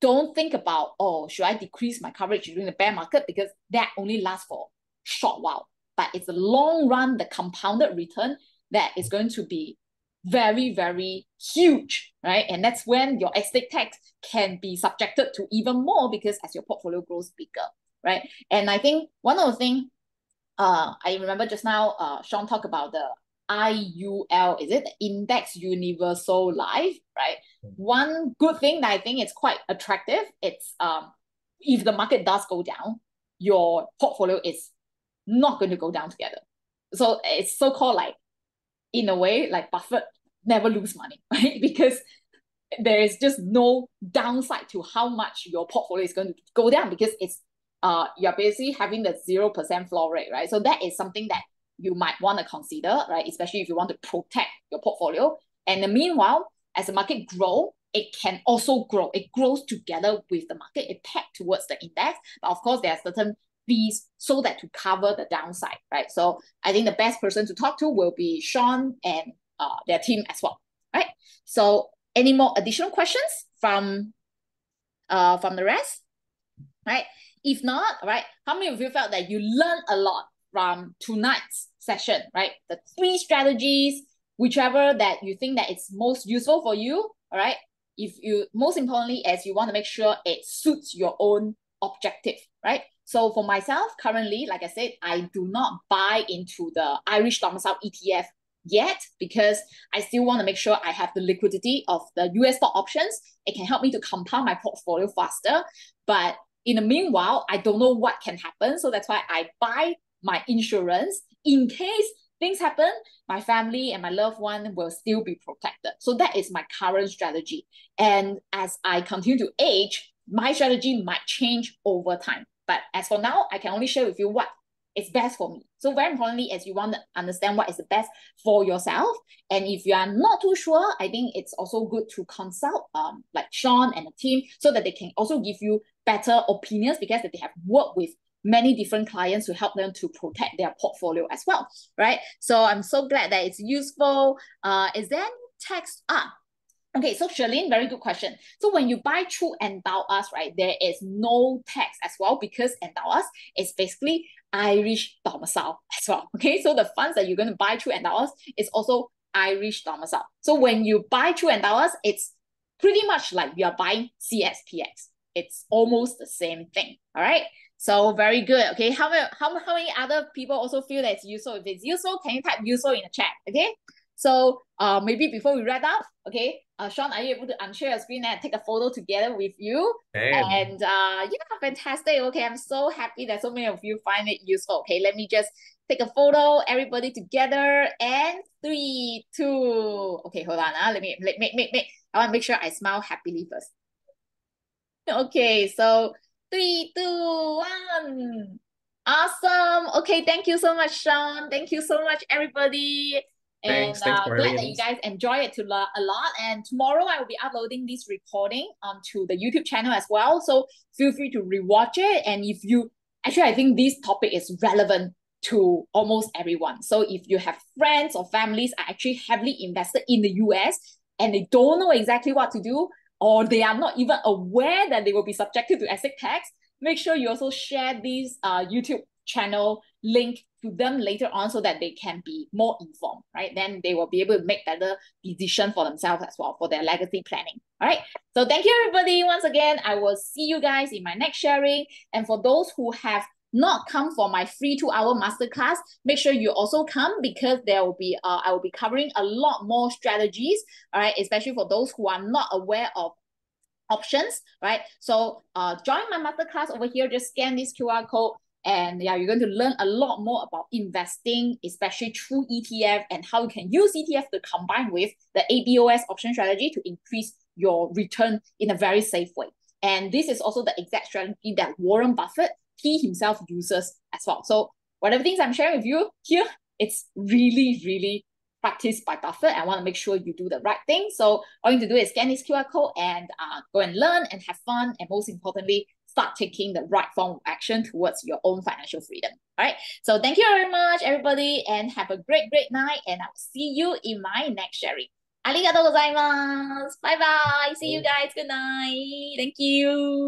don't think about, oh, should I decrease my coverage during the bear market? Because that only lasts for short while but it's a long run, the compounded return that is going to be very, very huge, right? And that's when your estate tax can be subjected to even more because as your portfolio grows bigger, right? And I think one of the things uh, I remember just now, uh, Sean talked about the IUL, is it Index Universal Life, right? One good thing that I think is quite attractive, it's um, if the market does go down, your portfolio is not going to go down together. So it's so called like, in a way, like Buffett never lose money, right? Because there is just no downside to how much your portfolio is going to go down because it's uh you're basically having the zero percent floor rate, right? So that is something that you might want to consider, right? Especially if you want to protect your portfolio. And the meanwhile, as the market grow, it can also grow. It grows together with the market. It pegs towards the index. But of course, there are certain fees so that to cover the downside, right? So I think the best person to talk to will be Sean and uh, their team as well, right? So any more additional questions from uh from the rest? Right. If not, right, how many of you felt that you learned a lot from tonight's session, right? The three strategies, whichever that you think that it's most useful for you, all right? If you, most importantly, as you want to make sure it suits your own objective, right? So for myself, currently, like I said, I do not buy into the Irish domicile ETF yet because I still want to make sure I have the liquidity of the US stock options. It can help me to compound my portfolio faster. But in the meanwhile, I don't know what can happen. So that's why I buy my insurance in case things happen, my family and my loved one will still be protected. So that is my current strategy. And as I continue to age, my strategy might change over time. But as for now, I can only share with you what is best for me. So very importantly, as you want to understand what is the best for yourself. And if you are not too sure, I think it's also good to consult um like Sean and the team so that they can also give you better opinions because that they have worked with many different clients to help them to protect their portfolio as well, right? So I'm so glad that it's useful. Uh, is there any text? Ah, okay. So Charlene, very good question. So when you buy through Endowus, right, there is no tax as well because Endowus is basically Irish domicile as well. Okay, so the funds that you're going to buy through Endowus is also Irish domicile. So when you buy through Endowus, it's pretty much like you are buying CSPX. It's almost the same thing. All right. So very good. Okay. How many how, how many other people also feel that it's useful? If it's useful, can you type useful in the chat? Okay. So uh maybe before we wrap up, okay. Uh Sean, are you able to unshare your screen and take a photo together with you? Damn. And uh yeah, fantastic. Okay, I'm so happy that so many of you find it useful. Okay, let me just take a photo, everybody together, and three, two. Okay, hold on. Uh, let me make make make make. I want to make sure I smile happily first. Okay, so three, two, one. Awesome. Okay, thank you so much, Sean. Thank you so much, everybody. Thanks, and thanks, uh, glad that you guys enjoy it to lo- a lot. And tomorrow I will be uploading this recording onto the YouTube channel as well. So feel free to rewatch it. And if you actually, I think this topic is relevant to almost everyone. So if you have friends or families are actually heavily invested in the US and they don't know exactly what to do, or they are not even aware that they will be subjected to estate tax, make sure you also share this uh, YouTube channel link to them later on so that they can be more informed, right? Then they will be able to make better decision for themselves as well for their legacy planning. All right. So thank you everybody once again. I will see you guys in my next sharing. And for those who have not come for my free two hour masterclass, make sure you also come because there will be uh, I will be covering a lot more strategies, all right, especially for those who are not aware of options, right? So uh, join my masterclass over here, just scan this QR code and yeah, you're going to learn a lot more about investing, especially through ETF and how you can use ETF to combine with the ABOS option strategy to increase your return in a very safe way. And this is also the exact strategy that Warren Buffett he himself uses as well. So whatever things I'm sharing with you here, it's really, really practiced by Buffett. I want to make sure you do the right thing. So all you need to do is scan this QR code and uh, go and learn and have fun. And most importantly, start taking the right form of action towards your own financial freedom. All right. So thank you very much, everybody, and have a great, great night. And I'll see you in my next sharing. Arigatou gozaimasu. Bye bye. See you guys. Good night. Thank you.